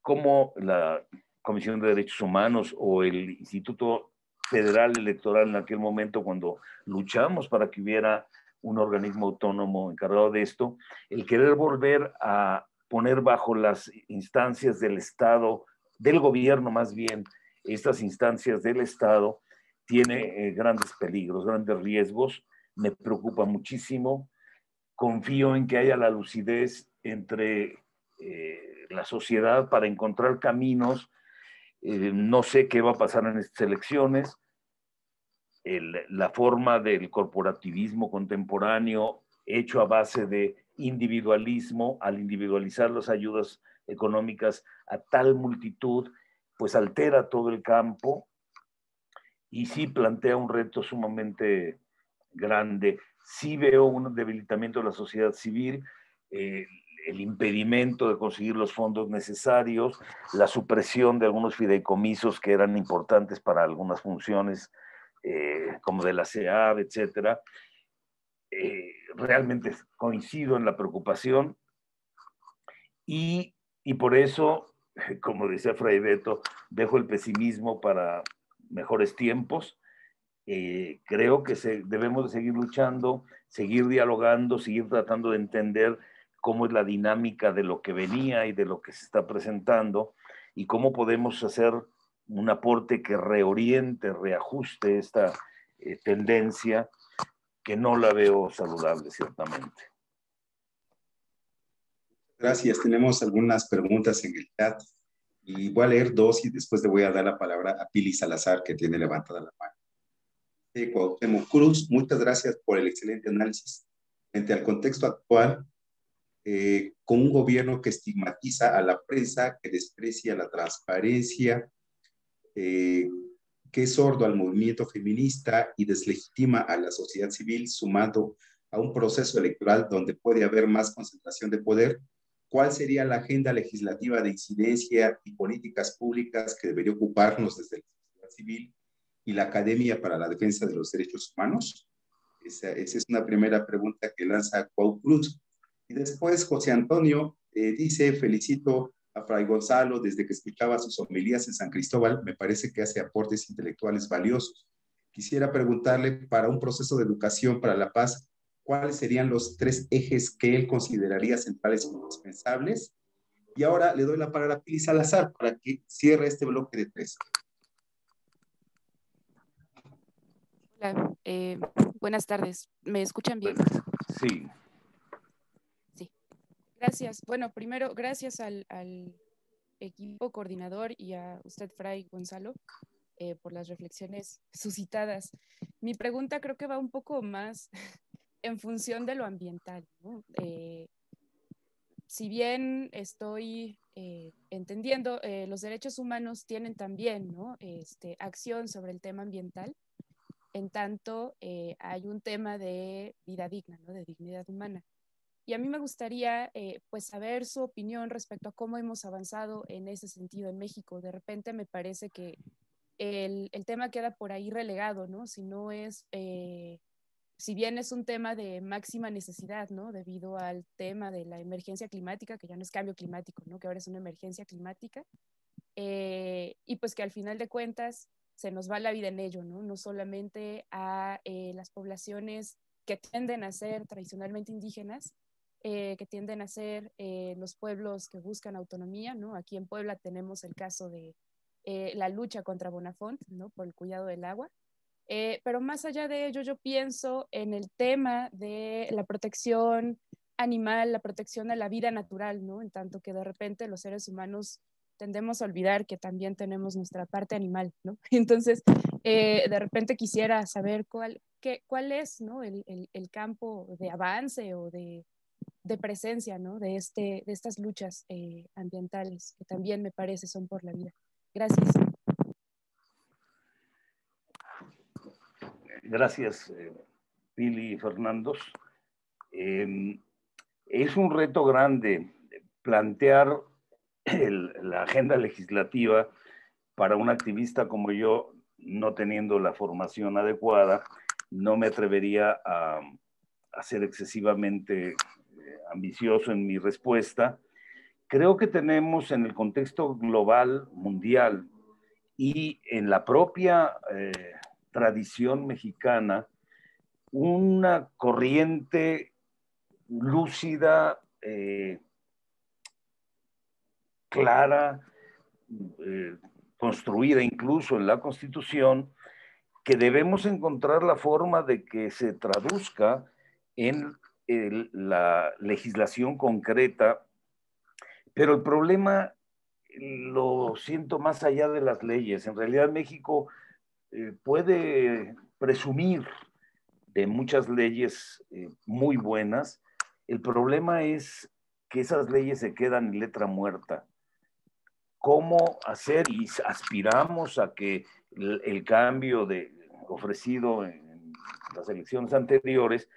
como la Comisión de Derechos Humanos o el Instituto Federal Electoral en aquel momento cuando luchamos para que hubiera un organismo autónomo encargado de esto, el querer volver a poner bajo las instancias del Estado, del gobierno más bien, estas instancias del Estado tiene eh, grandes peligros, grandes riesgos, me preocupa muchísimo. Confío en que haya la lucidez entre eh, la sociedad para encontrar caminos. Eh, no sé qué va a pasar en estas elecciones. la forma del corporativismo contemporáneo hecho a base de individualismo, al individualizar las ayudas económicas a tal multitud, pues altera todo el campo y sí plantea un reto sumamente grande. Sí veo un debilitamiento de la sociedad civil, eh, el impedimento de conseguir los fondos necesarios, la supresión de algunos fideicomisos que eran importantes para algunas funciones, eh, como de la CEAB, etc. Eh, realmente coincido en la preocupación y, y por eso como decía Fray Beto, dejo el pesimismo para mejores tiempos. Eh, creo que se, debemos de seguir luchando, seguir dialogando, seguir tratando de entender cómo es la dinámica de lo que venía y de lo que se está presentando y cómo podemos hacer un aporte que reoriente, reajuste esta eh, tendencia que no la veo saludable, ciertamente. Gracias. Tenemos algunas preguntas en el chat y voy a leer dos y después le voy a dar la palabra a Pili Salazar, que tiene levantada la mano. Eh, Cruz, muchas gracias por el excelente análisis. Frente al contexto actual, eh, con un gobierno que estigmatiza a la prensa, que desprecia la transparencia, eh, que es sordo al movimiento feminista y deslegitima a la sociedad civil, sumado a un proceso electoral donde puede haber más concentración de poder, cuál sería la agenda legislativa de incidencia y políticas públicas que debería ocuparnos desde la sociedad civil y la Academia para la Defensa de los Derechos Humanos? Esa, es una primera pregunta que lanza Cuau Cruz. Y después José Antonio eh, dice, felicito a Fray Gonzalo desde que escuchaba sus homilías en San Cristóbal, me parece que hace aportes intelectuales valiosos. Quisiera preguntarle para un proceso de educación para la paz, cuáles serían los tres ejes que él consideraría centrales e indispensables. Y ahora le doy la palabra a Pili Salazar para que cierre este bloque de tres. Hola, eh, buenas tardes. ¿Me escuchan bien? Sí. Sí. Gracias. Bueno, primero, gracias al, equipo coordinador y a usted, Fray Gonzalo, eh, por las reflexiones suscitadas. Mi pregunta creo que va un poco más en función de lo ambiental. Eh, si bien estoy eh, entendiendo, eh, los derechos humanos tienen también este, acción sobre el tema ambiental, en tanto hay un tema de vida digna, de dignidad humana. Y a mí me gustaría pues saber su opinión respecto a cómo hemos avanzado en ese sentido en México. De repente me parece que el, el tema queda por ahí relegado, ¿no? Si no es si bien es un tema de máxima necesidad, ¿no? Debido al tema de la emergencia climática, que ya no es cambio climático, ¿no? Que ahora es una emergencia climática. Eh, y pues que al final de cuentas se nos va la vida en ello, ¿no? No solamente a eh, las poblaciones que tienden a ser tradicionalmente indígenas, eh, que tienden a ser los pueblos que buscan autonomía, ¿no? Aquí en Puebla tenemos el caso de la lucha contra Bonafont, ¿no? Por el cuidado del agua. Eh, pero más allá de ello, yo pienso en el tema de la protección animal, la protección de la vida natural, ¿no? En tanto que de repente los seres humanos tendemos a olvidar que también tenemos nuestra parte animal, ¿no? Entonces, eh, de repente quisiera saber cuál, qué, cuál es, ¿no? El, el, campo de avance o de, de presencia, ¿no? De, este, de estas luchas eh, ambientales, que también me parece son por la vida. Gracias. Gracias, eh, Pili y Fernandos. Em, es un reto grande plantear la agenda legislativa para un activista como yo, no teniendo la formación adecuada, no me atrevería a, ser excesivamente ambicioso en mi respuesta. Creo que tenemos en el contexto global, mundial y en la propia eh, tradición mexicana, una corriente lúcida, eh, clara, eh, construida incluso en la Constitución, que debemos encontrar la forma de que se traduzca en la legislación concreta, pero el problema lo siento más allá de las leyes. En realidad México eh, puede presumir de muchas leyes eh, muy buenas. El problema es que esas leyes se quedan en letra muerta cómo hacer y aspiramos a que el, cambio de, ofrecido en las elecciones anteriores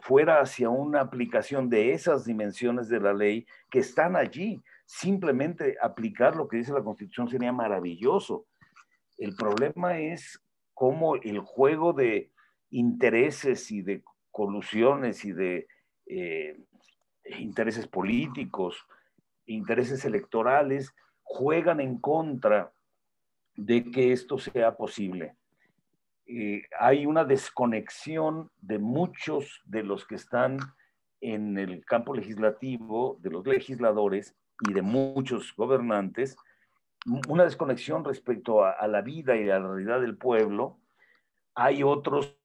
fuera hacia una aplicación de esas dimensiones de la ley que están allí. Simplemente aplicar lo que dice la Constitución sería maravilloso. El problema es cómo el juego de intereses y de colusiones y de eh, intereses políticos, intereses electorales, juegan en contra de que esto sea posible. Eh, hay una desconexión de muchos de los que están en el campo legislativo, de los legisladores y de muchos gobernantes, una desconexión respecto a, la vida y a la realidad del pueblo. Hay otros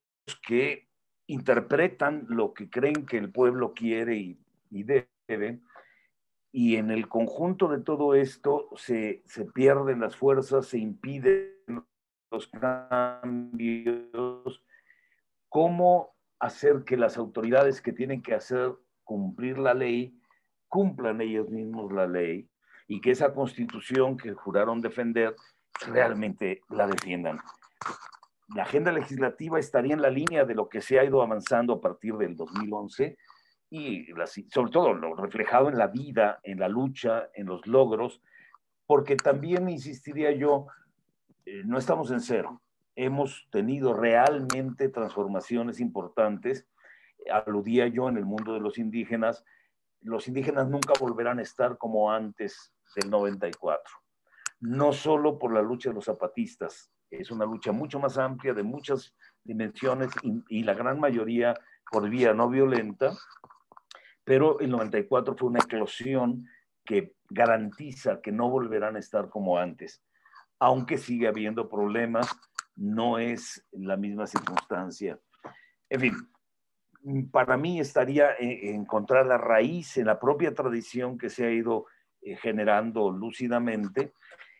que interpretan lo que creen que el pueblo quiere y, y debe, y en el conjunto de todo esto se, se pierden las fuerzas, se impiden los cambios, cómo hacer que las autoridades que tienen que hacer cumplir la ley, cumplan ellos mismos la ley y que esa constitución que juraron defender realmente la defiendan. La agenda legislativa estaría en la línea de lo que se ha ido avanzando a partir del 2011 y sobre todo lo reflejado en la vida, en la lucha, en los logros, porque también insistiría yo, eh, no estamos en cero, hemos tenido realmente transformaciones importantes, aludía yo en el mundo de los indígenas, los indígenas nunca volverán a estar como antes del 94, no solo por la lucha de los zapatistas, es una lucha mucho más amplia de muchas dimensiones y, y la gran mayoría por vía no violenta, pero el 94 fue una eclosión que garantiza que no volverán a estar como antes. Aunque sigue habiendo problemas, no es la misma circunstancia. En fin, para mí estaría encontrar la raíz en la propia tradición que se ha ido eh, generando lúcidamente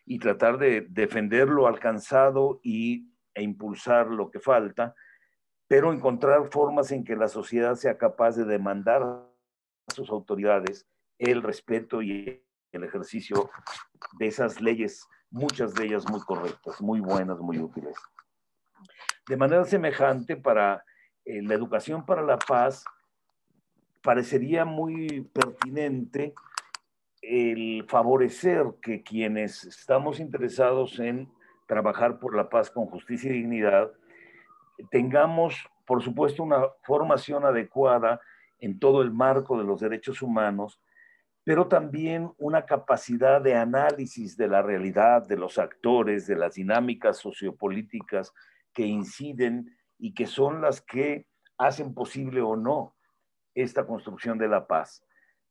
y tratar de defender lo alcanzado y, e impulsar lo que falta, pero encontrar formas en que la sociedad sea capaz de demandar sus autoridades el respeto y el ejercicio de esas leyes, muchas de ellas muy correctas, muy buenas, muy útiles. De manera semejante, para eh, la educación para la paz, parecería muy pertinente el favorecer que quienes estamos interesados en trabajar por la paz con justicia y dignidad, tengamos, por supuesto, una formación adecuada en todo el marco de los derechos humanos, pero también una capacidad de análisis de la realidad, de los actores, de las dinámicas sociopolíticas que inciden y que son las que hacen posible o no esta construcción de la paz.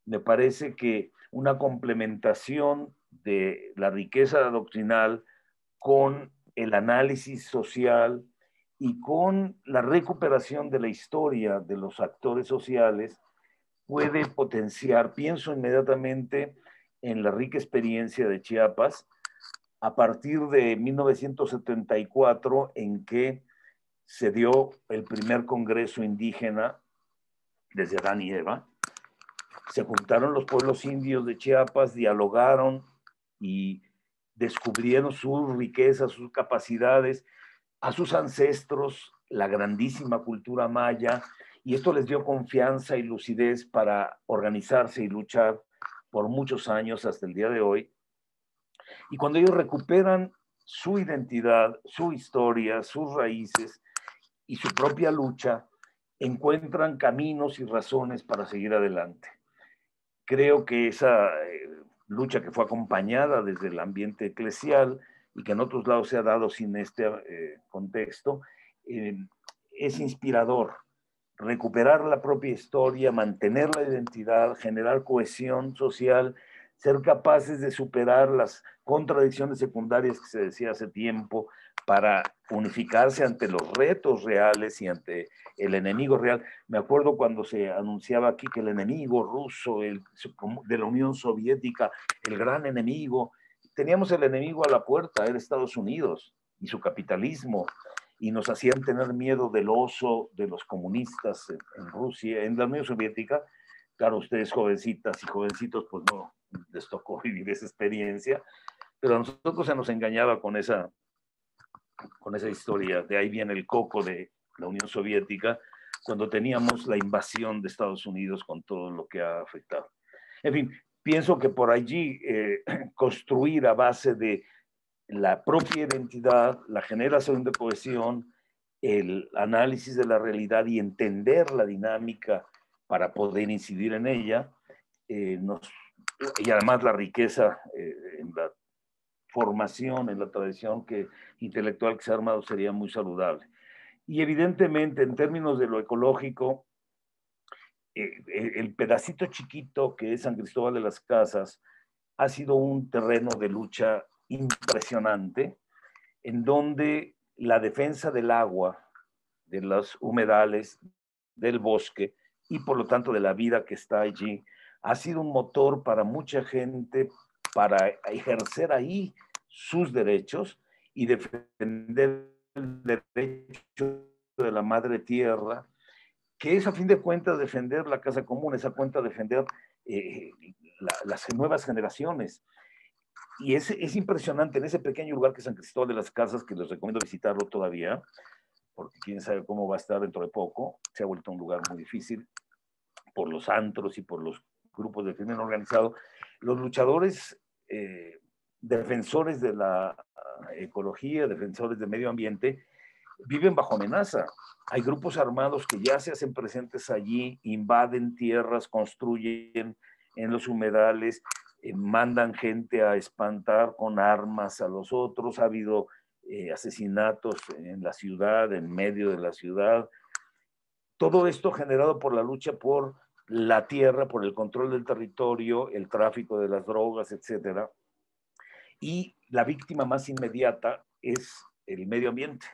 Me parece que una complementación de la riqueza doctrinal con el análisis social, y con la recuperación de la historia de los actores sociales puede potenciar. Pienso inmediatamente en la rica experiencia de Chiapas a partir de 1974 en que se dio el primer congreso indígena desde Adán y Eva. Se juntaron los pueblos indios de Chiapas, dialogaron y descubrieron sus riquezas, sus capacidades, a sus ancestros, la grandísima cultura maya, y esto les dio confianza y lucidez para organizarse y luchar por muchos años hasta el día de hoy. Y cuando ellos recuperan su identidad, su historia, sus raíces y su propia lucha, encuentran caminos y razones para seguir adelante. Creo que esa eh, lucha que fue acompañada desde el ambiente eclesial y que en otros lados se ha dado sin este eh, contexto, eh, es inspirador. Recuperar la propia historia, mantener la identidad, generar cohesión social, ser capaces de superar las contradicciones secundarias que se decía hace tiempo para unificarse ante los retos reales y ante el enemigo real. Me acuerdo cuando se anunciaba aquí que el enemigo ruso el, de la Unión Soviética, el gran enemigo, teníamos el enemigo a la puerta, era Estados Unidos y su capitalismo, y nos hacían tener miedo del oso de los comunistas en, Rusia, en la Unión Soviética. Claro, ustedes jovencitas y jovencitos, pues no les tocó vivir esa experiencia, pero a nosotros se nos engañaba con esa, con esa historia. De ahí viene el coco de la Unión Soviética, cuando teníamos la invasión de Estados Unidos con todo lo que ha afectado. En fin, pienso que por allí eh, construir a base de la propia identidad, la generación de cohesión, el análisis de la realidad y entender la dinámica para poder incidir en ella, eh, y además la riqueza eh, en la formación, en la tradición que, intelectual que se ha armado sería muy saludable. Y evidentemente, en términos de lo ecológico, eh, el pedacito chiquito que es San Cristóbal de las Casas ha sido un terreno de lucha impresionante, en donde la defensa del agua, de los humedales, del bosque y por lo tanto de la vida que está allí, ha sido un motor para mucha gente para ejercer ahí sus derechos y defender el derecho de la madre tierra, que es a fin de cuentas defender la casa común, esa cuenta defender eh, las nuevas generaciones. Y es, es impresionante en ese pequeño lugar que es San Cristóbal de las Casas, que les recomiendo visitarlo todavía, porque quién sabe cómo va a estar dentro de poco, se ha vuelto un lugar muy difícil por los antros y por los grupos de crimen organizado. Los luchadores eh, defensores de la ecología, defensores del medio ambiente, viven bajo amenaza. Hay grupos armados que ya se hacen presentes allí, invaden tierras, construyen en los humedales, eh, mandan gente a espantar con armas a los otros. Ha habido eh, asesinatos en la ciudad, en medio de la ciudad. Todo esto generado por la lucha por la tierra, por el control del territorio, el tráfico de las drogas, etcétera y la víctima más inmediata es el medio ambiente,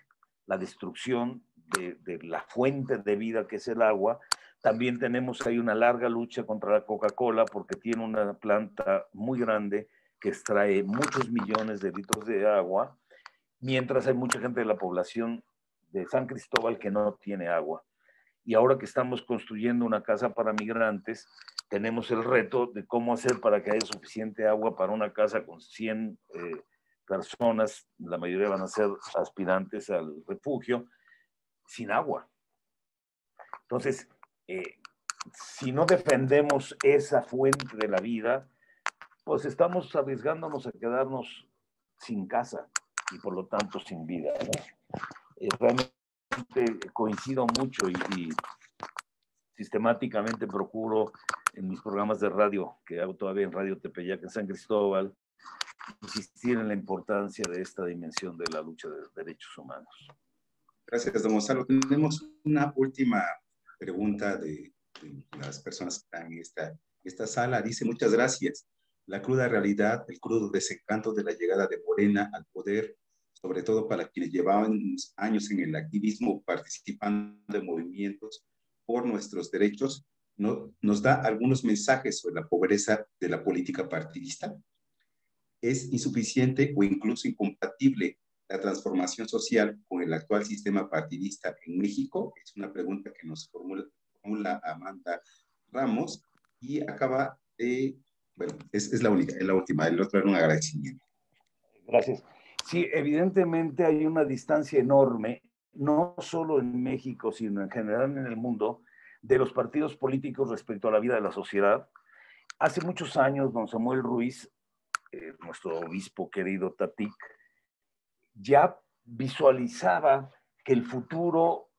la destrucción de, la fuente de vida que es el agua. También tenemos ahí una larga lucha contra la Coca-Cola porque tiene una planta muy grande que extrae muchos millones de litros de agua, mientras hay mucha gente de la población de San Cristóbal que no tiene agua. Y ahora que estamos construyendo una casa para migrantes, tenemos el reto de cómo hacer para que haya suficiente agua para una casa con 100 eh, personas, la mayoría van a ser aspirantes al refugio, sin agua. Entonces, eh, si no defendemos esa fuente de la vida, pues estamos arriesgándonos a quedarnos sin casa y por lo tanto sin vida. Eh, realmente coincido mucho y sistemáticamente procuro en mis programas de radio, que hago todavía en Radio Tepeyac en San Cristóbal, insistir en la importancia de esta dimensión de la lucha de derechos humanos. Gracias, don Gonzalo. Tenemos una última pregunta de, las personas que están en esta, esta sala. Dice, muchas gracias. La cruda realidad, el crudo desencanto de la llegada de Morena al poder, sobre todo para quienes llevaban años en el activismo participando en movimientos por nuestros derechos, no, nos da algunos mensajes sobre la pobreza de la política partidista. ¿Es insuficiente o incluso incompatible la transformación social con el actual sistema partidista en México? Es una pregunta que nos formula, formula Amanda Ramos y acaba de, bueno, es, la única, es la última, el otro era un agradecimiento. Gracias. Sí, evidentemente hay una distancia enorme, no solo en México, sino en general en el mundo, de los partidos políticos respecto a la vida de la sociedad. Hace muchos años, don Samuel Ruiz, eh, nuestro obispo querido Tatic, ya visualizaba que el futuro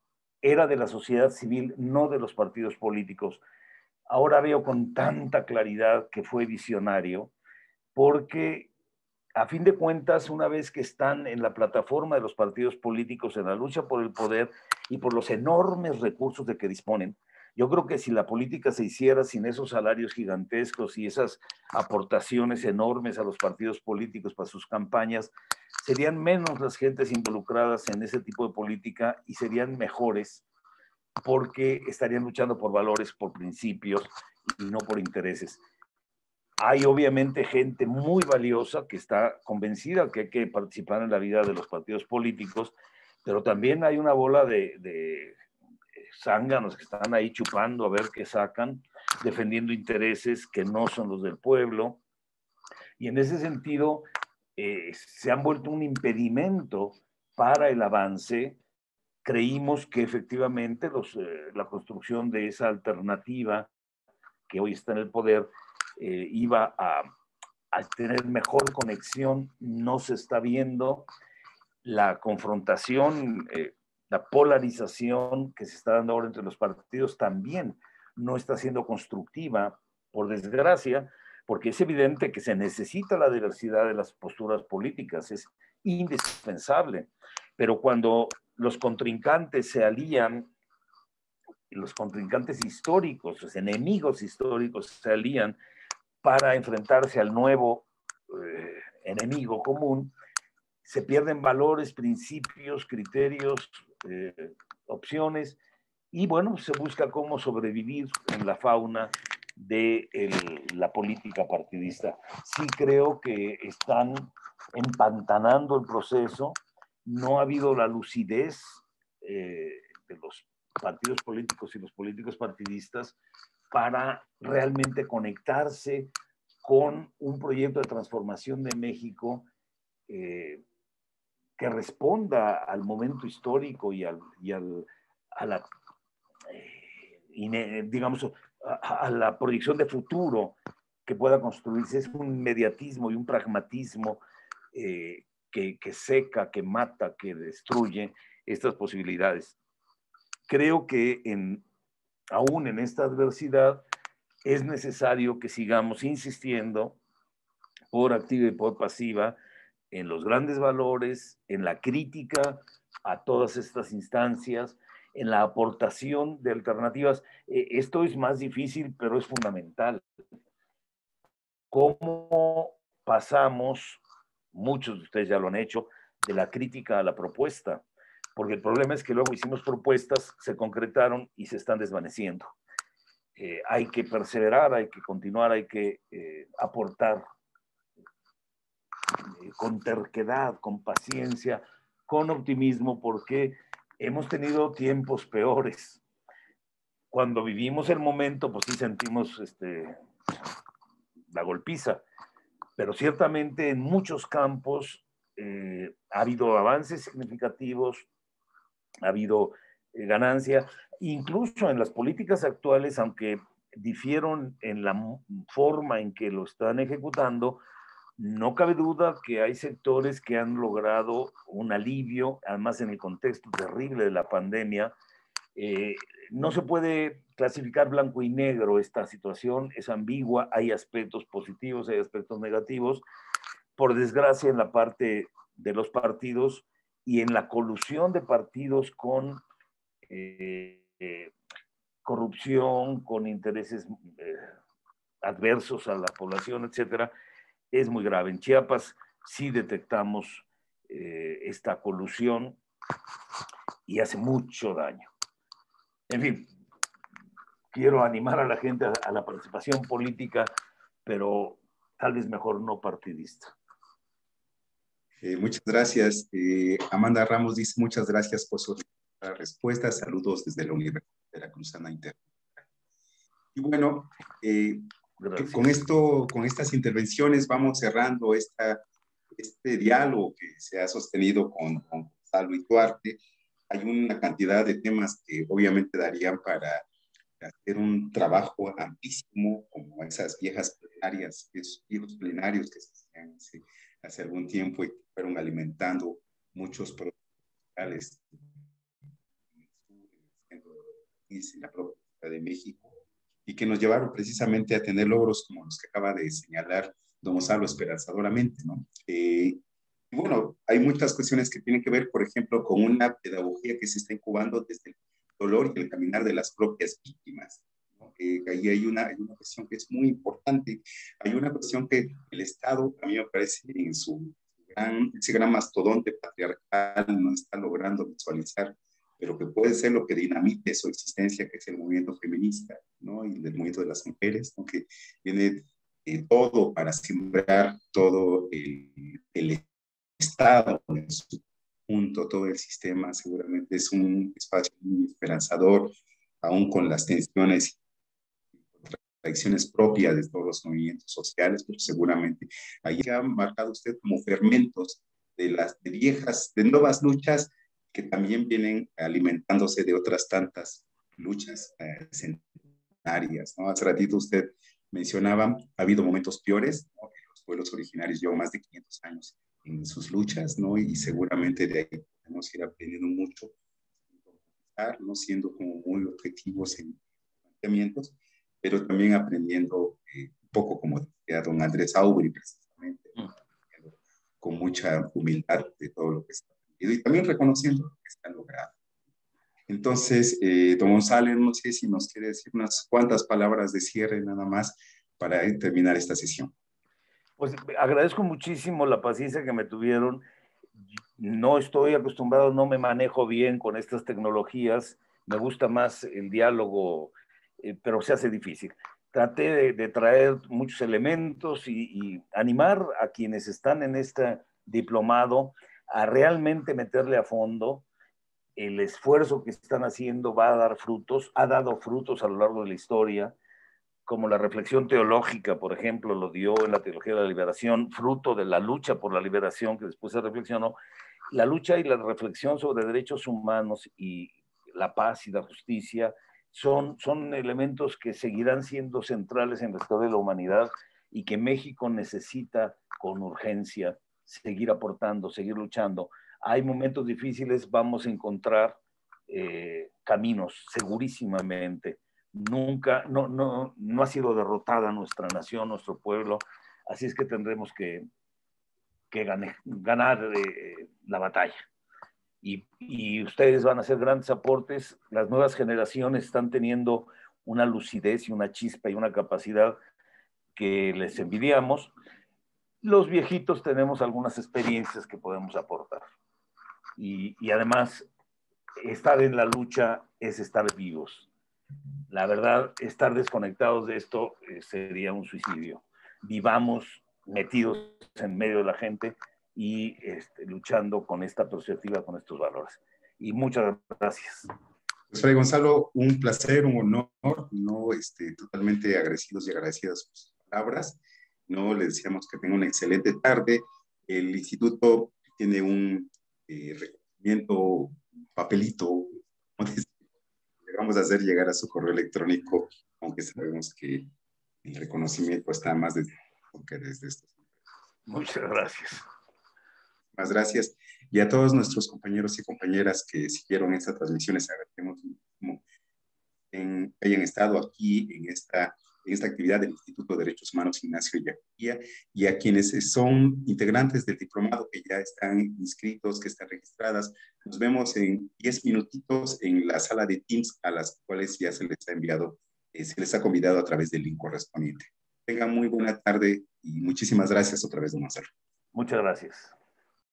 era de la sociedad civil, no de los partidos políticos. Ahora veo con tanta claridad que fue visionario, porque a fin de cuentas, una vez que están en la plataforma de los partidos políticos en la lucha por el poder y por los enormes recursos de que disponen, yo creo que si la política se hiciera sin esos salarios gigantescos y esas aportaciones enormes a los partidos políticos para sus campañas, serían menos las gentes involucradas en ese tipo de política y serían mejores porque estarían luchando por valores, por principios y no por intereses. Hay obviamente gente muy valiosa que está convencida que hay que participar en la vida de los partidos políticos, pero también hay una bola de, de zánganos que están ahí chupando a ver qué sacan, defendiendo intereses que no son los del pueblo. Y en ese sentido, eh, se han vuelto un impedimento para el avance. Creímos que efectivamente los, eh, la construcción de esa alternativa que hoy está en el poder eh, iba a, tener mejor conexión, no se está viendo. La confrontación, eh, la polarización que se está dando ahora entre los partidos también no está siendo constructiva, por desgracia, porque es evidente que se necesita la diversidad de las posturas políticas, es indispensable, pero cuando los contrincantes se alían, los contrincantes históricos, los enemigos históricos se alían para enfrentarse al nuevo eh, enemigo común, se pierden valores, principios, criterios, eh, opciones, y bueno, se busca cómo sobrevivir en la fauna de la política partidista. Sí creo que están empantanando el proceso, no ha habido la lucidez eh, de los partidos políticos y los políticos partidistas para realmente conectarse con un proyecto de transformación de México eh, que responda al momento histórico y, al, y al, a la, eh, digamos, a, la proyección de futuro que pueda construirse. Es un inmediatismo y un pragmatismo eh, que, que seca, que mata, que destruye estas posibilidades. Creo que en, aún en esta adversidad, es necesario que sigamos insistiendo por activa y por pasiva en los grandes valores, en la crítica a todas estas instancias, en la aportación de alternativas. Eh, esto es más difícil, pero es fundamental. ¿Cómo pasamos, muchos de ustedes ya lo han hecho, de la crítica a la propuesta? porque el problema es que luego hicimos propuestas, se concretaron y se están desvaneciendo. Eh, hay que perseverar, hay que continuar, hay que eh, aportar con terquedad, con paciencia, con optimismo, porque hemos tenido tiempos peores. Cuando vivimos el momento, pues sí sentimos este, la golpiza, pero ciertamente en muchos campos ha habido avances significativos, ha habido eh, ganancia, incluso en las políticas actuales, aunque difieron en la forma en que lo están ejecutando, no cabe duda que hay sectores que han logrado un alivio, además en el contexto terrible de la pandemia. Eh, no se puede clasificar blanco y negro esta situación, es ambigua, hay aspectos positivos, hay aspectos negativos. Por desgracia, en la parte de los partidos, y en la colusión de partidos con eh, eh, corrupción, con intereses adversos a la población, etcétera, es muy grave. En Chiapas sí detectamos esta colusión y hace mucho daño. En fin, quiero animar a la gente a, la participación política, pero tal vez mejor no partidista. Eh, muchas gracias. Eh, Amanda Ramos dice muchas gracias por su respuesta. Saludos desde la Universidad de la Cruzana Interna. Y bueno, eh, con esto, con estas intervenciones vamos cerrando esta, este diálogo que se ha sostenido con, con Gonzalo y Duarte. Hay una cantidad de temas que obviamente darían para hacer un trabajo amplísimo, como esas viejas plenarias, esos viejos plenarios que se hacían hace, hace algún tiempo y fueron alimentando muchos productos en la propia de México y que nos llevaron precisamente a tener logros como los que acaba de señalar don Gonzalo esperanzadoramente, ¿no? Eh, y bueno, hay muchas cuestiones que tienen que ver, por ejemplo, con una pedagogía que se está incubando desde el dolor y el caminar de las propias víctimas. ¿no? Eh, ahí hay una, hay una cuestión que es muy importante. Hay una cuestión que el Estado, a mí me parece, en su gran, ese gran mastodonte patriarcal no está logrando visualizar pero que puede ser lo que dinamite su existencia, que es el movimiento feminista, ¿no? Y el movimiento de las mujeres, ¿no? Que tiene eh, todo para sembrar todo el, el Estado en su punto, todo el sistema, seguramente es un espacio muy esperanzador, aún con las tensiones y contradicciones propias de todos los movimientos sociales, pero seguramente ahí ha marcado usted como fermentos de las de viejas, de nuevas luchas que también vienen alimentándose de otras tantas luchas eh, centenarias. ¿no? Hace ratito usted mencionaba, ha habido momentos peores, los pueblos originarios llevan más de 500 años en sus luchas, ¿no? y seguramente de ahí podemos ir aprendiendo mucho, no siendo como muy objetivos en planteamientos, pero también aprendiendo eh, un poco como decía don Andrés Aubry, precisamente, mm. con mucha humildad de todo lo que está y también reconociendo que está logrado. Entonces, eh, don González, no sé si nos quiere decir unas cuantas palabras de cierre nada más para terminar esta sesión. Pues agradezco muchísimo la paciencia que me tuvieron. No estoy acostumbrado, no me manejo bien con estas tecnologías. Me gusta más el diálogo, eh, pero se hace difícil. Traté de, traer muchos elementos y, y, animar a quienes están en este diplomado a realmente meterle a fondo, el esfuerzo que están haciendo va a dar frutos, ha dado frutos a lo largo de la historia, como la reflexión teológica, por ejemplo, lo dio en la teología de la liberación, fruto de la lucha por la liberación que después se reflexionó. La lucha y la reflexión sobre derechos humanos y la paz y la justicia son, son elementos que seguirán siendo centrales en la historia de la humanidad y que México necesita con urgencia seguir aportando, seguir luchando. Hay momentos difíciles, vamos a encontrar eh, caminos, segurísimamente. Nunca, no, no, no ha sido derrotada nuestra nación, nuestro pueblo, así es que tendremos que, que ganar eh, la batalla. Y, y, ustedes van a hacer grandes aportes. Las nuevas generaciones están teniendo una lucidez y una chispa y una capacidad que les envidiamos los viejitos tenemos algunas experiencias que podemos aportar. Y, además, estar en la lucha es estar vivos. La verdad, estar desconectados de esto eh, sería un suicidio. Vivamos metidos en medio de la gente y este, luchando con esta perspectiva, con estos valores. Y muchas gracias. Pues Fray Gonzalo, un placer, un honor, no este, totalmente agradecidos y agradecidas sus palabras. ¿No? Le decíamos que tenga una excelente tarde. El instituto tiene un eh, reconocimiento, papelito, le vamos a hacer llegar a su correo electrónico, aunque sabemos que el reconocimiento está más de, que desde estos. Muchas gracias. Más gracias. Y a todos nuestros compañeros y compañeras que siguieron esta transmisión, les agradecemos en, hayan estado aquí en esta en esta actividad del Instituto de Derechos Humanos Ignacio Yacuía y a quienes son integrantes del diplomado que ya están inscritos, que están registradas. Nos vemos en 10 minutitos en la sala de Teams a las cuales ya se les ha enviado, eh, se les ha convidado a través del link correspondiente. Tengan muy buena tarde y muchísimas gracias otra vez, don Marcelo. Muchas gracias.